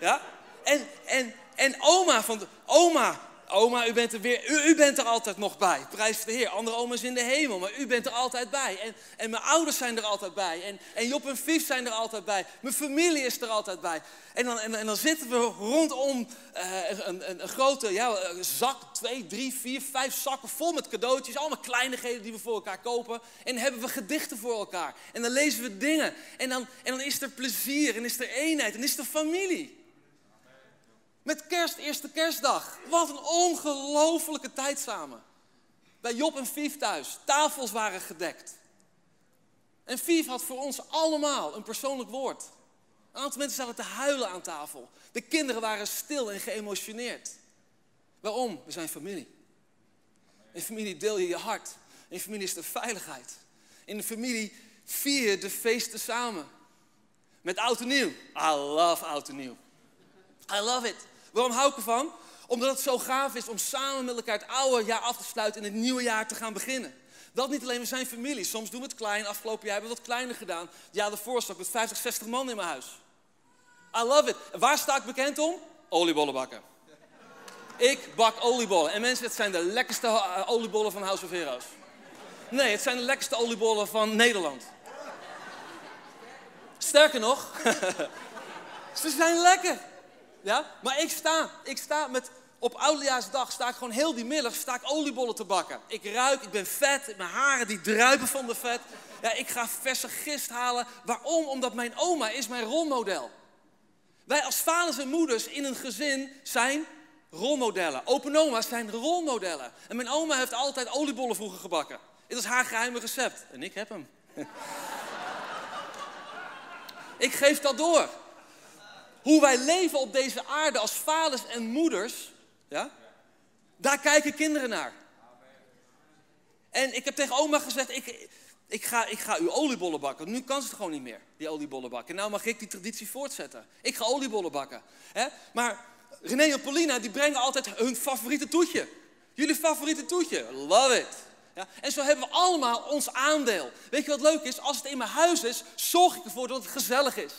Ja? En, en, en oma, van de, oma, oma, u bent er weer, u, bent er altijd nog bij. Prijs de Heer. Andere oma's in de hemel, maar u bent er altijd bij. En, en mijn ouders zijn er altijd bij. En, en Job en Vief zijn er altijd bij. Mijn familie is er altijd bij. En dan, en, dan zitten we rondom uh, een, een, een, grote ja, zak, twee, drie, vier, vijf zakken vol met cadeautjes. Allemaal kleinigheden die we voor elkaar kopen. En hebben we gedichten voor elkaar. En dan lezen we dingen. En dan, en dan is er plezier en is er eenheid en is er familie. Met kerst, eerste kerstdag. Wat een ongelofelijke tijd samen. Bij Job en Vief thuis. Tafels waren gedekt. En Vief had voor ons allemaal een persoonlijk woord. Een aantal mensen zaten te huilen aan tafel. De kinderen waren stil en geëmotioneerd. Waarom? We zijn familie. In familie deel je je hart. In familie is er veiligheid. In de familie vier je de feesten samen. Met oud en nieuw. I love oud en nieuw. I love it. Waarom hou ik ervan? Omdat het zo gaaf is om samen met elkaar het oude jaar af te sluiten en het nieuwe jaar te gaan beginnen. Dat niet alleen, we zijn familie. Soms doen we het klein. Afgelopen jaar hebben we wat kleiner gedaan. Ja, de voorstok met 50, 60 man in mijn huis. I love it. Waar sta ik bekend om? Oliebollen bakken. Ik bak oliebollen. En mensen, het zijn de lekkerste eh, oliebollen van House of Heroes. Nee, het zijn de lekkerste oliebollen van Nederland. Sterker nog, *laughs* ze zijn lekker. Ja? Maar ik sta, ik sta met, op oudejaarsdag sta ik gewoon heel die middag sta ik oliebollen te bakken. Ik ruik, ik ben vet, mijn haren die druipen van de vet. Ja, ik ga verse gist halen. Waarom? Omdat mijn oma is mijn rolmodel. Wij als vaders en moeders in een gezin zijn rolmodellen. Open oma's zijn rolmodellen. En mijn oma heeft altijd oliebollen vroeger gebakken. Dit is haar geheime recept. En ik heb hem. *laughs* ik geef dat door hoe wij leven op deze aarde als vaders en moeders, ja, daar kijken kinderen naar. En ik heb tegen oma gezegd, ik, ik, ga, ik ga u oliebollen bakken. Nu kan ze het gewoon niet meer, die oliebollen bakken. Nou mag ik die traditie voortzetten. Ik ga oliebollen bakken. Hè? Maar René en Paulina, die brengen altijd hun favoriete toetje. Jullie favoriete toetje. Love it. Ja? En zo hebben we allemaal ons aandeel. Weet je wat leuk is? Als het in mijn huis is, zorg ik ervoor dat het gezellig is.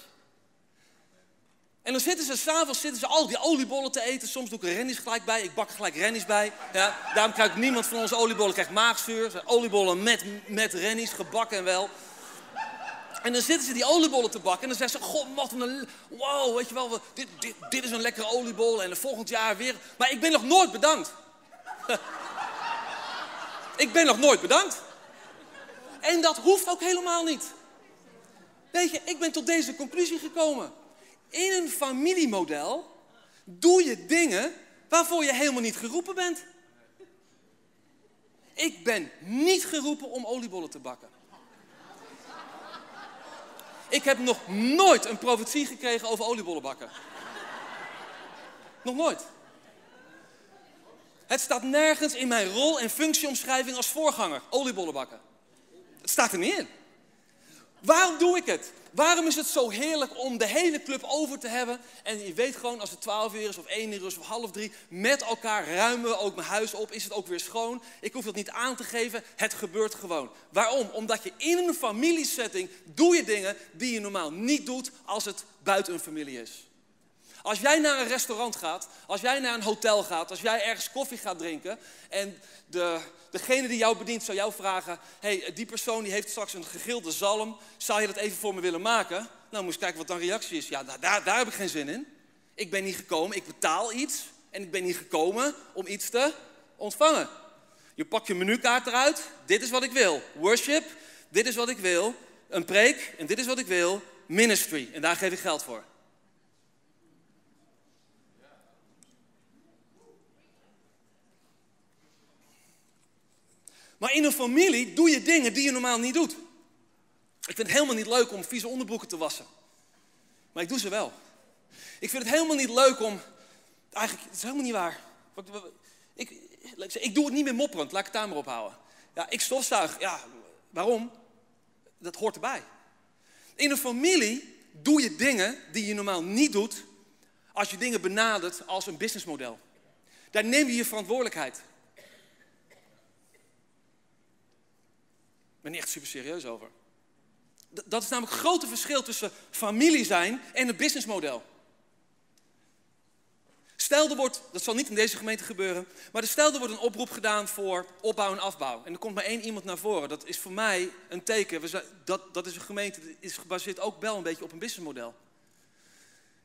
En dan zitten ze s'avonds zitten ze al die oliebollen te eten. Soms doe ik er rennies gelijk bij. Ik bak er gelijk rennies bij. Ja, daarom krijgt niemand van onze oliebollen krijgt maagzuur. Oliebollen met, met rennies, gebakken en wel. En dan zitten ze die oliebollen te bakken. En dan zeggen ze, god, wat een... Wow, weet je wel, dit, dit, dit is een lekkere oliebol. En volgend jaar weer... Maar ik ben nog nooit bedankt. *laughs* ik ben nog nooit bedankt. En dat hoeft ook helemaal niet. Weet je, ik ben tot deze conclusie gekomen. In een familiemodel doe je dingen waarvoor je helemaal niet geroepen bent. Ik ben niet geroepen om oliebollen te bakken. Ik heb nog nooit een profetie gekregen over oliebollen bakken. Nog nooit. Het staat nergens in mijn rol en functieomschrijving als voorganger oliebollen bakken. Het staat er niet in. Waarom doe ik het? Waarom is het zo heerlijk om de hele club over te hebben? En je weet gewoon, als het 12 uur is of 1 uur is of half drie, met elkaar ruimen we ook mijn huis op. Is het ook weer schoon? Ik hoef het niet aan te geven. Het gebeurt gewoon. Waarom? Omdat je in een familiesetting doe je dingen die je normaal niet doet als het buiten een familie is. Als jij naar een restaurant gaat, als jij naar een hotel gaat, als jij ergens koffie gaat drinken en de, degene die jou bedient zou jou vragen: hey, die persoon die heeft straks een gegilde zalm, zou je dat even voor me willen maken? Nou, moest kijken wat dan reactie is. Ja, daar, daar heb ik geen zin in. Ik ben niet gekomen, ik betaal iets en ik ben niet gekomen om iets te ontvangen. Je pakt je menukaart eruit, dit is wat ik wil. Worship, dit is wat ik wil. Een preek en dit is wat ik wil. Ministry, en daar geef ik geld voor. Maar in een familie doe je dingen die je normaal niet doet. Ik vind het helemaal niet leuk om vieze onderbroeken te wassen. Maar ik doe ze wel. Ik vind het helemaal niet leuk om. Eigenlijk, het is helemaal niet waar. Ik, ik doe het niet meer mopperend, laat ik het daar maar ophouden. Ja, ik stofzuig. Ja, waarom? Dat hoort erbij. In een familie doe je dingen die je normaal niet doet als je dingen benadert als een businessmodel. Daar neem je je verantwoordelijkheid. Ben niet echt super serieus over. Dat is namelijk het grote verschil tussen familie zijn en een businessmodel. Stel er wordt, dat zal niet in deze gemeente gebeuren, maar stel er wordt een oproep gedaan voor opbouw en afbouw. En er komt maar één iemand naar voren. Dat is voor mij een teken. We dat, dat is een gemeente, is gebaseerd ook wel een beetje op een businessmodel.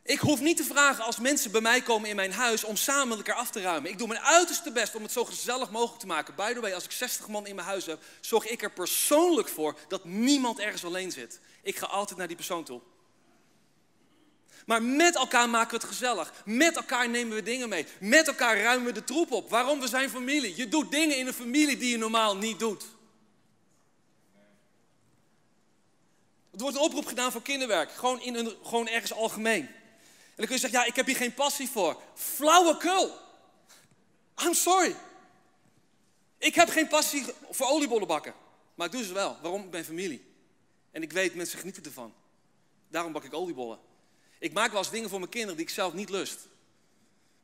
Ik hoef niet te vragen als mensen bij mij komen in mijn huis om samen elkaar af te ruimen. Ik doe mijn uiterste best om het zo gezellig mogelijk te maken. By the way, als ik 60 man in mijn huis heb, zorg ik er persoonlijk voor dat niemand ergens alleen zit. Ik ga altijd naar die persoon toe. Maar met elkaar maken we het gezellig. Met elkaar nemen we dingen mee. Met elkaar ruimen we de troep op. Waarom? We zijn familie. Je doet dingen in een familie die je normaal niet doet. Er wordt een oproep gedaan voor kinderwerk. Gewoon, in een, gewoon ergens algemeen. En dan kun je zeggen, ja, ik heb hier geen passie voor. Flauwekul. I'm sorry. Ik heb geen passie voor oliebollen bakken. Maar ik doe ze wel. Waarom? Ik ben familie. En ik weet, mensen genieten ervan. Daarom bak ik oliebollen. Ik maak wel eens dingen voor mijn kinderen die ik zelf niet lust.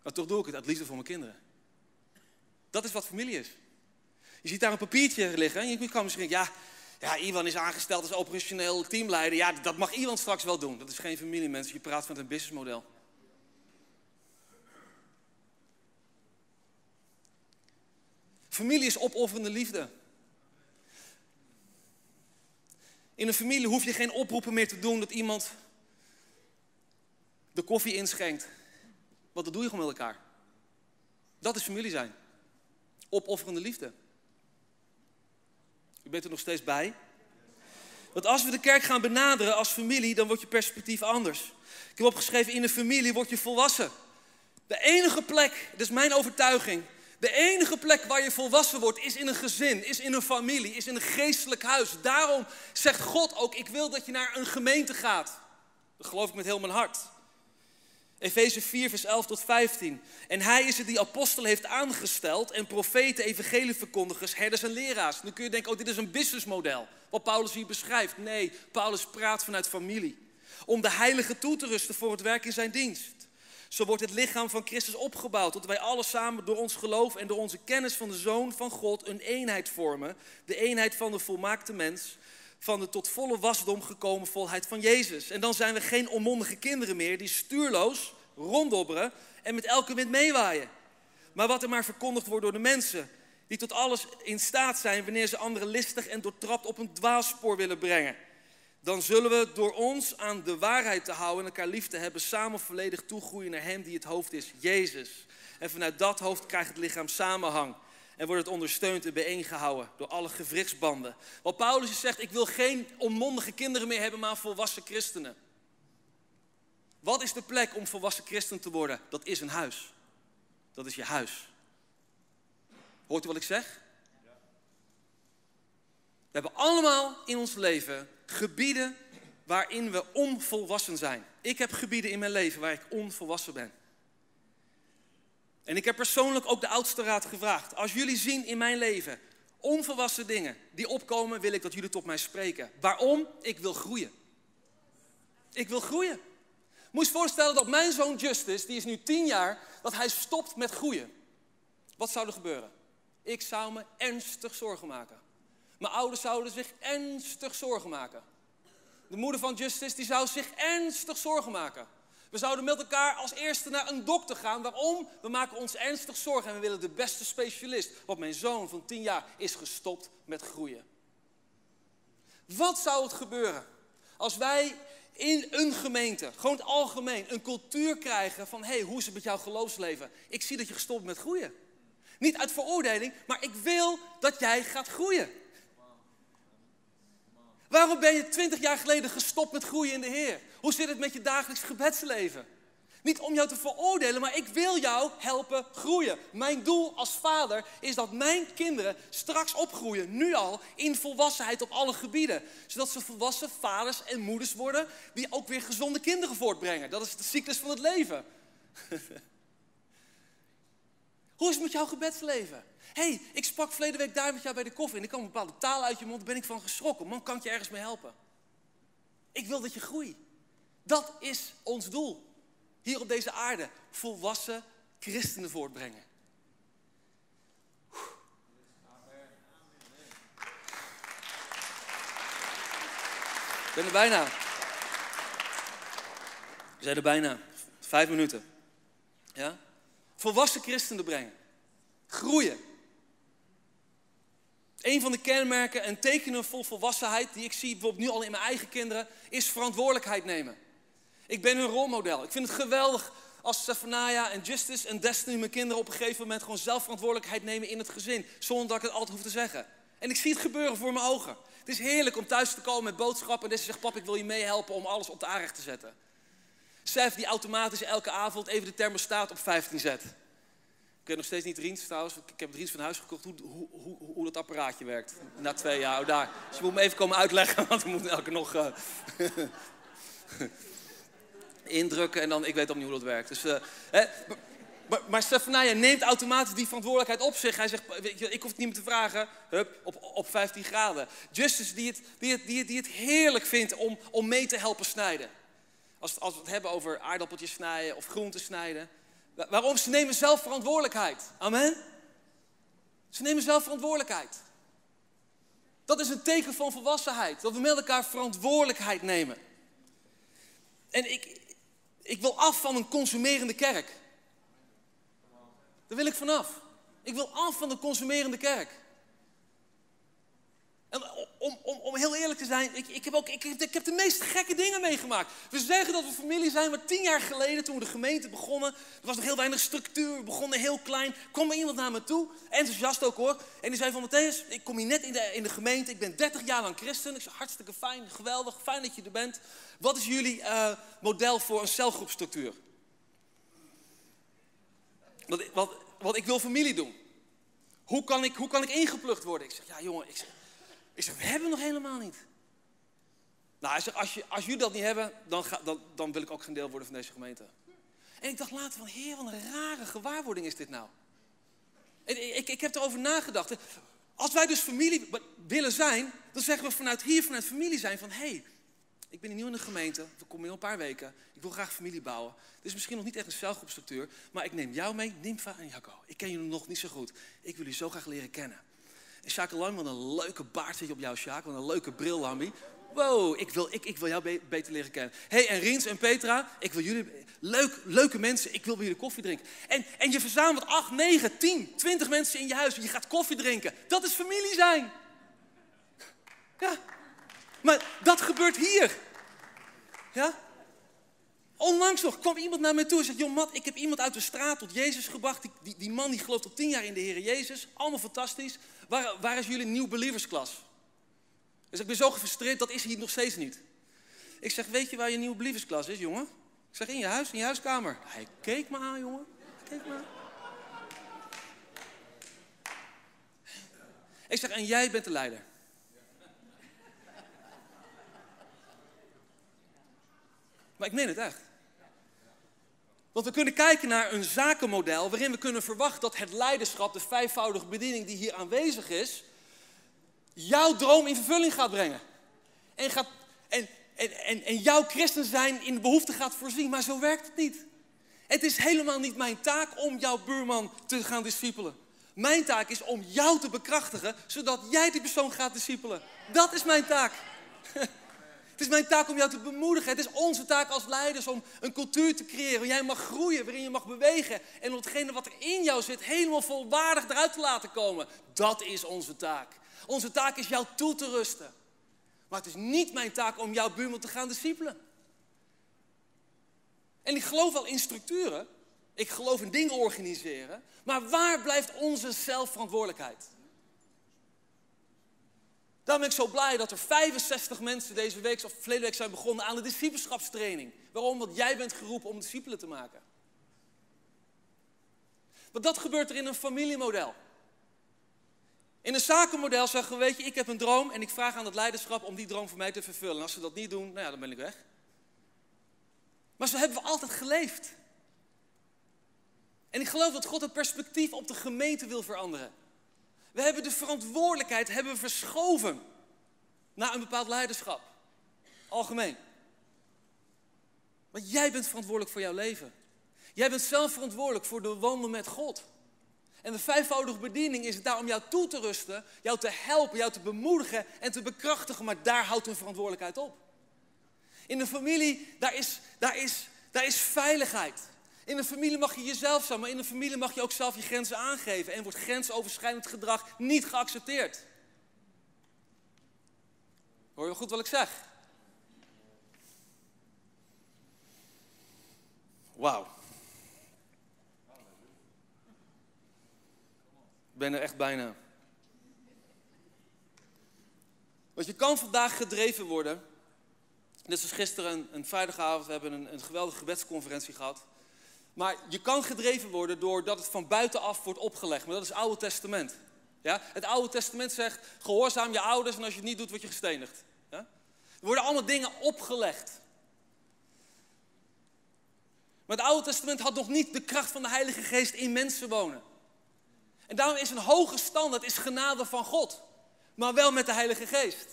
Maar toch doe ik het het voor mijn kinderen. Dat is wat familie is. Je ziet daar een papiertje liggen en je kan misschien ja, ja, Iwan is aangesteld als operationeel teamleider. Ja, dat mag Iwan straks wel doen. Dat is geen familiemens. Je praat van een businessmodel. Familie is opofferende liefde. In een familie hoef je geen oproepen meer te doen dat iemand de koffie inschenkt. Want dat doe je gewoon met elkaar. Dat is familie zijn. Opofferende liefde. U bent er nog steeds bij. Want als we de kerk gaan benaderen als familie, dan wordt je perspectief anders. Ik heb opgeschreven, in een familie word je volwassen. De enige plek, dat is mijn overtuiging, de enige plek waar je volwassen wordt is in een gezin, is in een familie, is in een geestelijk huis. Daarom zegt God ook, ik wil dat je naar een gemeente gaat. Dat geloof ik met heel mijn hart. Efeze 4, vers 11 tot 15. En hij is het die apostelen heeft aangesteld en profeten, evangelieverkondigers, herders en leraars. Nu kun je denken, oh dit is een businessmodel, wat Paulus hier beschrijft. Nee, Paulus praat vanuit familie. Om de heiligen toe te rusten voor het werk in zijn dienst. Zo wordt het lichaam van Christus opgebouwd, tot wij alle samen door ons geloof en door onze kennis van de Zoon van God een eenheid vormen. De eenheid van de volmaakte mens van de tot volle wasdom gekomen volheid van Jezus. En dan zijn we geen onmondige kinderen meer die stuurloos ronddobberen en met elke wind meewaaien. Maar wat er maar verkondigd wordt door de mensen, die tot alles in staat zijn wanneer ze anderen listig en doortrapt op een dwaalspoor willen brengen. Dan zullen we door ons aan de waarheid te houden en elkaar lief te hebben, samen volledig toegroeien naar Hem die het hoofd is, Jezus. En vanuit dat hoofd krijgt het lichaam samenhang en wordt het ondersteund en bijeengehouden door alle gewrichtsbanden. Wat Paulus zegt, ik wil geen onmondige kinderen meer hebben, maar volwassen christenen. Wat is de plek om volwassen christen te worden? Dat is een huis. Dat is je huis. Hoort u wat ik zeg? We hebben allemaal in ons leven gebieden waarin we onvolwassen zijn. Ik heb gebieden in mijn leven waar ik onvolwassen ben. En ik heb persoonlijk ook de oudste raad gevraagd. Als jullie zien in mijn leven onvolwassen dingen die opkomen, wil ik dat jullie tot mij spreken. Waarom? Ik wil groeien. Ik wil groeien. Moest voorstellen dat mijn zoon Justice, die is nu tien jaar, dat hij stopt met groeien. Wat zou er gebeuren? Ik zou me ernstig zorgen maken. Mijn ouders zouden zich ernstig zorgen maken. De moeder van Justice die zou zich ernstig zorgen maken. We zouden met elkaar als eerste naar een dokter gaan. Waarom? We maken ons ernstig zorgen en we willen de beste specialist. Want mijn zoon van 10 jaar is gestopt met groeien. Wat zou het gebeuren als wij in een gemeente, gewoon het algemeen, een cultuur krijgen van: hé, hey, hoe is het met jouw geloofsleven? Ik zie dat je gestopt met groeien. Niet uit veroordeling, maar ik wil dat jij gaat groeien. Waarom ben je twintig jaar geleden gestopt met groeien in de Heer? Hoe zit het met je dagelijks gebedsleven? Niet om jou te veroordelen, maar ik wil jou helpen groeien. Mijn doel als vader is dat mijn kinderen straks opgroeien, nu al, in volwassenheid op alle gebieden. Zodat ze volwassen vaders en moeders worden die ook weer gezonde kinderen voortbrengen. Dat is de cyclus van het leven. *laughs* Hoe is het met jouw gebedsleven? Hey, ik sprak verleden week daar met jou bij de koffie en ik kwam een bepaalde taal uit je mond, ben ik van geschrokken. Man, kan ik je ergens mee helpen? Ik wil dat je groeit. Dat is ons doel. Hier op deze aarde. Volwassen christenen voortbrengen. We zijn er bijna. We zijn er bijna. Vijf minuten. Ja? Volwassen christenen brengen. Groeien. Een van de kenmerken en tekenen vol volwassenheid die ik zie bijvoorbeeld nu al in mijn eigen kinderen, is verantwoordelijkheid nemen. Ik ben hun rolmodel. Ik vind het geweldig als Stephania en Justice en Destiny, mijn kinderen, op een gegeven moment gewoon zelf verantwoordelijkheid nemen in het gezin. Zonder dat ik het altijd hoef te zeggen. En ik zie het gebeuren voor mijn ogen. Het is heerlijk om thuis te komen met boodschappen en ze zegt, pap, ik wil je meehelpen om alles op de aanrecht te zetten. Sef die automatisch elke avond even de thermostaat op 15 zet. Ik weet nog steeds niet Riens trouwens. Ik heb Riens van huis gekocht hoe, hoe, hoe, hoe dat apparaatje werkt. Na twee jaar. Oh, daar. Dus je moet me even komen uitleggen, *laughs* want we moeten elke nog uh, *laughs* indrukken. En dan, ik weet ook niet hoe dat werkt. Dus, uh, hè, maar, maar Stefania neemt automatisch die verantwoordelijkheid op zich. Hij zegt, ik hoef het niet meer te vragen, hup, op, op 15 graden. Justice die het, die het, die het, die het heerlijk vindt om, om mee te helpen snijden. Als, als we het hebben over aardappeltjes snijden of groenten snijden. Waarom? Ze nemen zelf verantwoordelijkheid. Amen? Ze nemen zelf verantwoordelijkheid. Dat is een teken van volwassenheid. Dat we met elkaar verantwoordelijkheid nemen. En ik, ik wil af van een consumerende kerk. Daar wil ik vanaf. Ik wil af van de consumerende kerk. Om, om, om heel eerlijk te zijn, ik, ik, heb ook, ik, heb de meest gekke dingen meegemaakt. We zeggen dat we familie zijn, maar tien jaar geleden toen we de gemeente begonnen, er was nog heel weinig structuur, we begonnen heel klein, kwam er iemand naar me toe, enthousiast ook hoor, en die zei van Matthäus, ik kom hier net in de, in de gemeente, ik ben 30 jaar lang christen. Ik zei hartstikke fijn, geweldig, fijn dat je er bent. Wat is jullie uh, model voor een celgroepstructuur? Want, want ik wil familie doen. Hoe kan ik, hoe kan ik ingeplucht worden? Ik zeg, ja jongen, ik zeg, ik zeg, we hebben nog helemaal niet. Nou, hij zegt, als, je, als jullie dat niet hebben, dan, ga, dan, dan wil ik ook geen deel worden van deze gemeente. En ik dacht later van, heer, wat een rare gewaarwording is dit nou. Ik, ik heb erover nagedacht. Als wij dus familie willen zijn, dan zeggen we vanuit hier, vanuit familie zijn van... hé, hey, ik ben nieuw in de gemeente, we komen in een paar weken. Ik wil graag familie bouwen. Dit is misschien nog niet echt een celgroepstructuur, maar ik neem jou mee, Nimfa en Jacco. Ik ken jullie nog niet zo goed. Ik wil jullie zo graag leren kennen. En Lang, wat een leuke baard zit op jouw Sjaak. Wat een leuke bril, Lambi. Wow, ik wil, ik, ik wil jou beter leren kennen. hey, en Riens en Petra, ik wil jullie... Leuk, leuke mensen, ik wil bij jullie koffie drinken. En, en je verzamelt 8, 9, 10, 20 mensen in je huis. Je gaat koffie drinken. Dat is familie zijn. Ja. Maar dat gebeurt hier. Ja? Onlangs nog kwam iemand naar mij toe en zei: Joh, Mat, ik heb iemand uit de straat tot Jezus gebracht. Die, die, die man die gelooft al tien jaar in de Heer Jezus. Allemaal fantastisch. Waar, waar is jullie nieuw believersklas? Dus ik ben zo gefrustreerd, dat is hier nog steeds niet. Ik zeg: Weet je waar je nieuwe believersklas is, jongen? Ik zeg: In je huis, in je huiskamer. Hij keek me aan, jongen. Keek. Ik zeg: En jij bent de leider. Maar ik meen het echt. Want we kunnen kijken naar een zakenmodel waarin we kunnen verwachten dat het leiderschap, de vijfvoudige bediening die hier aanwezig is, jouw droom in vervulling gaat brengen. En, gaat, en, en, en, en jouw christen zijn in de behoefte gaat voorzien. Maar zo werkt het niet. Het is helemaal niet mijn taak om jouw buurman te gaan discipelen. Mijn taak is om jou te bekrachtigen, zodat jij die persoon gaat discipelen. Dat is mijn taak. *laughs* Het is mijn taak om jou te bemoedigen. Het is onze taak als leiders om een cultuur te creëren waar jij mag groeien, waarin je mag bewegen. En om hetgene wat er in jou zit helemaal volwaardig eruit te laten komen. Dat is onze taak. Onze taak is jou toe te rusten. Maar het is niet mijn taak om jouw buurman te gaan discipelen. En ik geloof wel in structuren. Ik geloof in dingen organiseren. Maar waar blijft onze zelfverantwoordelijkheid? Daarom ben ik zo blij dat er 65 mensen deze week of verleden week zijn begonnen aan de discipelschapstraining. Waarom? Want jij bent geroepen om discipelen te maken. Want dat gebeurt er in een familiemodel. In een zakenmodel zeggen we, weet je, ik heb een droom en ik vraag aan het leiderschap om die droom voor mij te vervullen. En als ze dat niet doen, nou ja, dan ben ik weg. Maar zo hebben we altijd geleefd. En ik geloof dat God het perspectief op de gemeente wil veranderen. We hebben de verantwoordelijkheid hebben verschoven naar een bepaald leiderschap. Algemeen. Want jij bent verantwoordelijk voor jouw leven. Jij bent zelf verantwoordelijk voor de wandel met God. En de vijfvoudige bediening is het daar om jou toe te rusten, jou te helpen, jou te bemoedigen en te bekrachtigen. Maar daar houdt een verantwoordelijkheid op. In de familie, daar is, daar is, daar is veiligheid. In een familie mag je jezelf zijn, maar in een familie mag je ook zelf je grenzen aangeven. En wordt grensoverschrijdend gedrag niet geaccepteerd. Hoor je goed wat ik zeg? Wauw. Ik ben er echt bijna. Want je kan vandaag gedreven worden. Net zoals gisteren een, een vrijdagavond, we hebben een, een geweldige gebedsconferentie gehad. Maar je kan gedreven worden doordat het van buitenaf wordt opgelegd. Maar dat is het Oude Testament. Ja? Het Oude Testament zegt, gehoorzaam je ouders en als je het niet doet, word je gestenigd. Er worden allemaal dingen opgelegd. Maar het Oude Testament had nog niet de kracht van de Heilige Geest in mensen wonen. En daarom is een hoge standaard is genade van God. Maar wel met de Heilige Geest.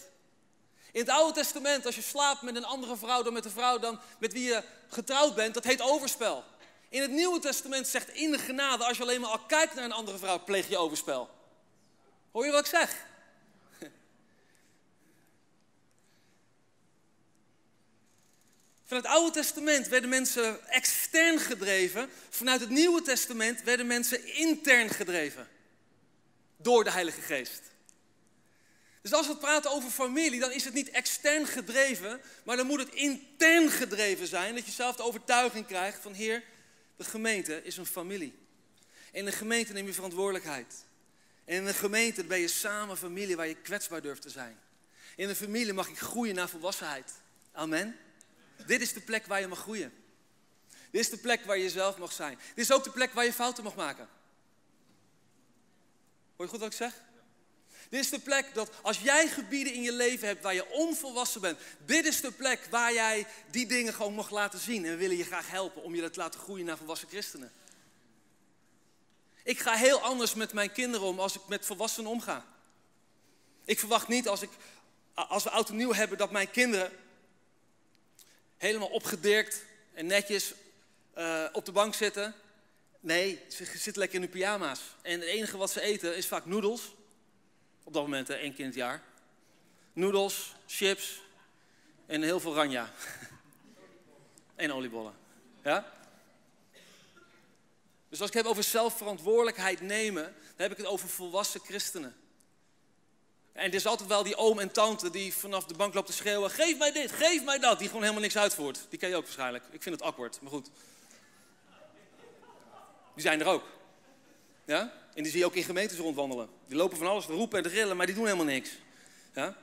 In het Oude Testament, als je slaapt met een andere vrouw dan met de vrouw dan met wie je getrouwd bent, dat heet overspel. In het Nieuwe Testament zegt in de genade, als je alleen maar al kijkt naar een andere vrouw, pleeg je overspel. Hoor je wat ik zeg? *laughs* Vanuit het Oude Testament werden mensen extern gedreven. Vanuit het Nieuwe Testament werden mensen intern gedreven. Door de Heilige Geest. Dus als we praten over familie, dan is het niet extern gedreven, maar dan moet het intern gedreven zijn. Dat je zelf de overtuiging krijgt van Heer, de gemeente is een familie. In de gemeente neem je verantwoordelijkheid. In een gemeente ben je samen familie waar je kwetsbaar durft te zijn. In een familie mag ik groeien naar volwassenheid. Amen. Dit is de plek waar je mag groeien. Dit is de plek waar je zelf mag zijn. Dit is ook de plek waar je fouten mag maken. Hoor je goed wat ik zeg? Dit is de plek dat als jij gebieden in je leven hebt waar je onvolwassen bent, dit is de plek waar jij die dingen gewoon mag laten zien. En we willen je graag helpen om je dat te laten groeien naar volwassen christenen. Ik ga heel anders met mijn kinderen om als ik met volwassenen omga. Ik verwacht niet als, ik, als we oud en nieuw hebben dat mijn kinderen helemaal opgedirkt en netjes uh, op de bank zitten. Nee, ze zitten lekker in hun pyjama's. En het enige wat ze eten is vaak noedels op dat moment één keer in het jaar. Noedels, chips en heel veel ranja. *laughs* en oliebollen. Ja? Dus als ik het heb over zelfverantwoordelijkheid nemen, dan heb ik het over volwassen christenen. En er is altijd wel die oom en tante die vanaf de bank loopt te schreeuwen: geef mij dit, geef mij dat. Die gewoon helemaal niks uitvoert. Die ken je ook waarschijnlijk. Ik vind het awkward, maar goed. Die zijn er ook. Ja? En die zie je ook in gemeentes rondwandelen. Die lopen van alles te roepen en te gillen, maar die doen helemaal niks. Ja?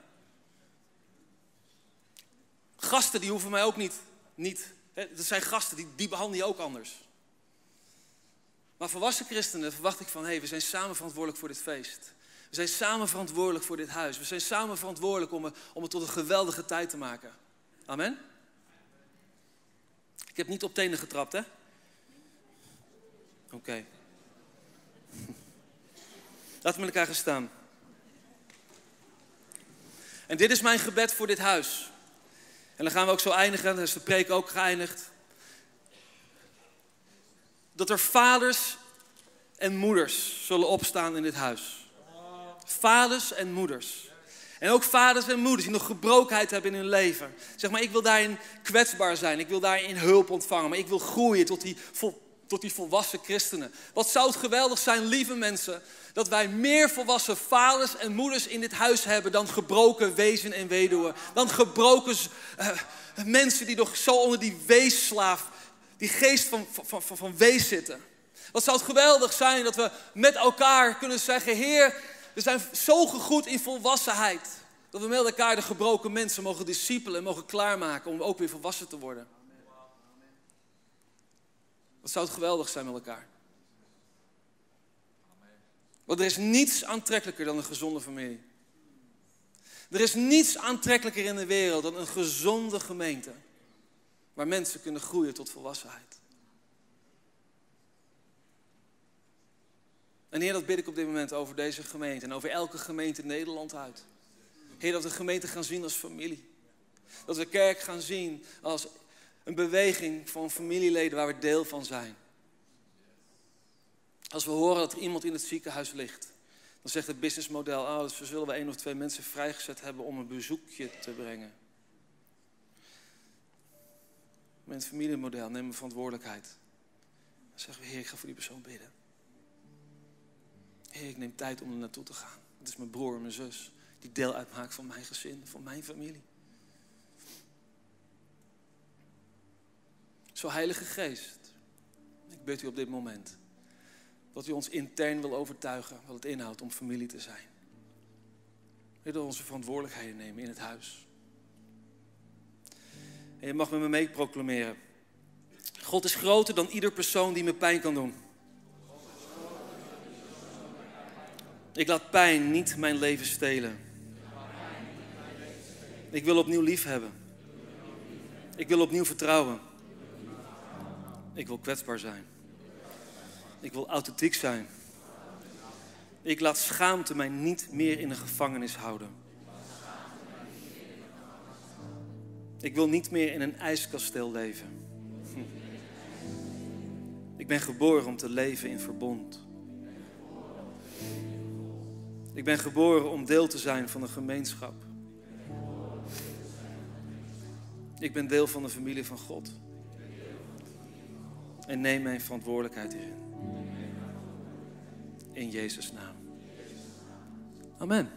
Gasten die hoeven mij ook niet. niet hè? Dat zijn gasten, die, die behandel je ook anders. Maar volwassen christenen verwacht ik van, hé, hey, we zijn samen verantwoordelijk voor dit feest. We zijn samen verantwoordelijk voor dit huis. We zijn samen verantwoordelijk om het, om het tot een geweldige tijd te maken. Amen? Ik heb niet op tenen getrapt, hè? Oké. Laten we met elkaar gaan staan. En dit is mijn gebed voor dit huis. En dan gaan we ook zo eindigen, dan is de preek ook geëindigd. Dat er vaders en moeders zullen opstaan in dit huis. Vaders en moeders. En ook vaders en moeders die nog gebrokenheid hebben in hun leven. Zeg maar, ik wil daarin kwetsbaar zijn. Ik wil daarin hulp ontvangen. Maar ik wil groeien tot die, tot die volwassen christenen. Wat zou het geweldig zijn, lieve mensen, dat wij meer volwassen vaders en moeders in dit huis hebben dan gebroken wezen en weduwen. Dan gebroken uh, mensen die nog zo onder die weesslaaf, die geest van, van, van, van wees zitten. Wat zou het geweldig zijn dat we met elkaar kunnen zeggen, Heer, we zijn zo gegoed in volwassenheid. Dat we met elkaar de gebroken mensen mogen discipelen en mogen klaarmaken om ook weer volwassen te worden. Wat zou het geweldig zijn met elkaar. Want er is niets aantrekkelijker dan een gezonde familie. Er is niets aantrekkelijker in de wereld dan een gezonde gemeente. Waar mensen kunnen groeien tot volwassenheid. En Heer, dat bid ik op dit moment over deze gemeente en over elke gemeente in Nederland uit. Heer, dat we gemeente gaan zien als familie. Dat we kerk gaan zien als een beweging van familieleden waar we deel van zijn. Als we horen dat er iemand in het ziekenhuis ligt, dan zegt het businessmodel, oh, dus zullen we één of twee mensen vrijgezet hebben om een bezoekje te brengen. Met het familiemodel nemen we verantwoordelijkheid. Dan zeggen we, Heer, ik ga voor die persoon bidden. Heer, ik neem tijd om er naartoe te gaan. Het is mijn broer mijn zus die deel uitmaakt van mijn gezin, van mijn familie. Zo Heilige Geest, ik bid u op dit moment dat u ons intern wil overtuigen wat het inhoudt om familie te zijn. Dat we onze verantwoordelijkheden nemen in het huis. En je mag met me mee proclameren. God is groter dan ieder persoon die me pijn kan doen. Ik laat pijn niet mijn leven stelen. Ik wil opnieuw lief hebben. Ik wil opnieuw vertrouwen. Ik wil kwetsbaar zijn. Ik wil authentiek zijn. Ik laat schaamte mij niet meer in een gevangenis houden. Ik wil niet meer in een ijskasteel leven. Ik ben geboren om te leven in verbond. Ik ben geboren om deel te zijn van een gemeenschap. Ik ben deel van de familie van God. En neem mijn verantwoordelijkheid hierin. In Jezus' naam. Amen.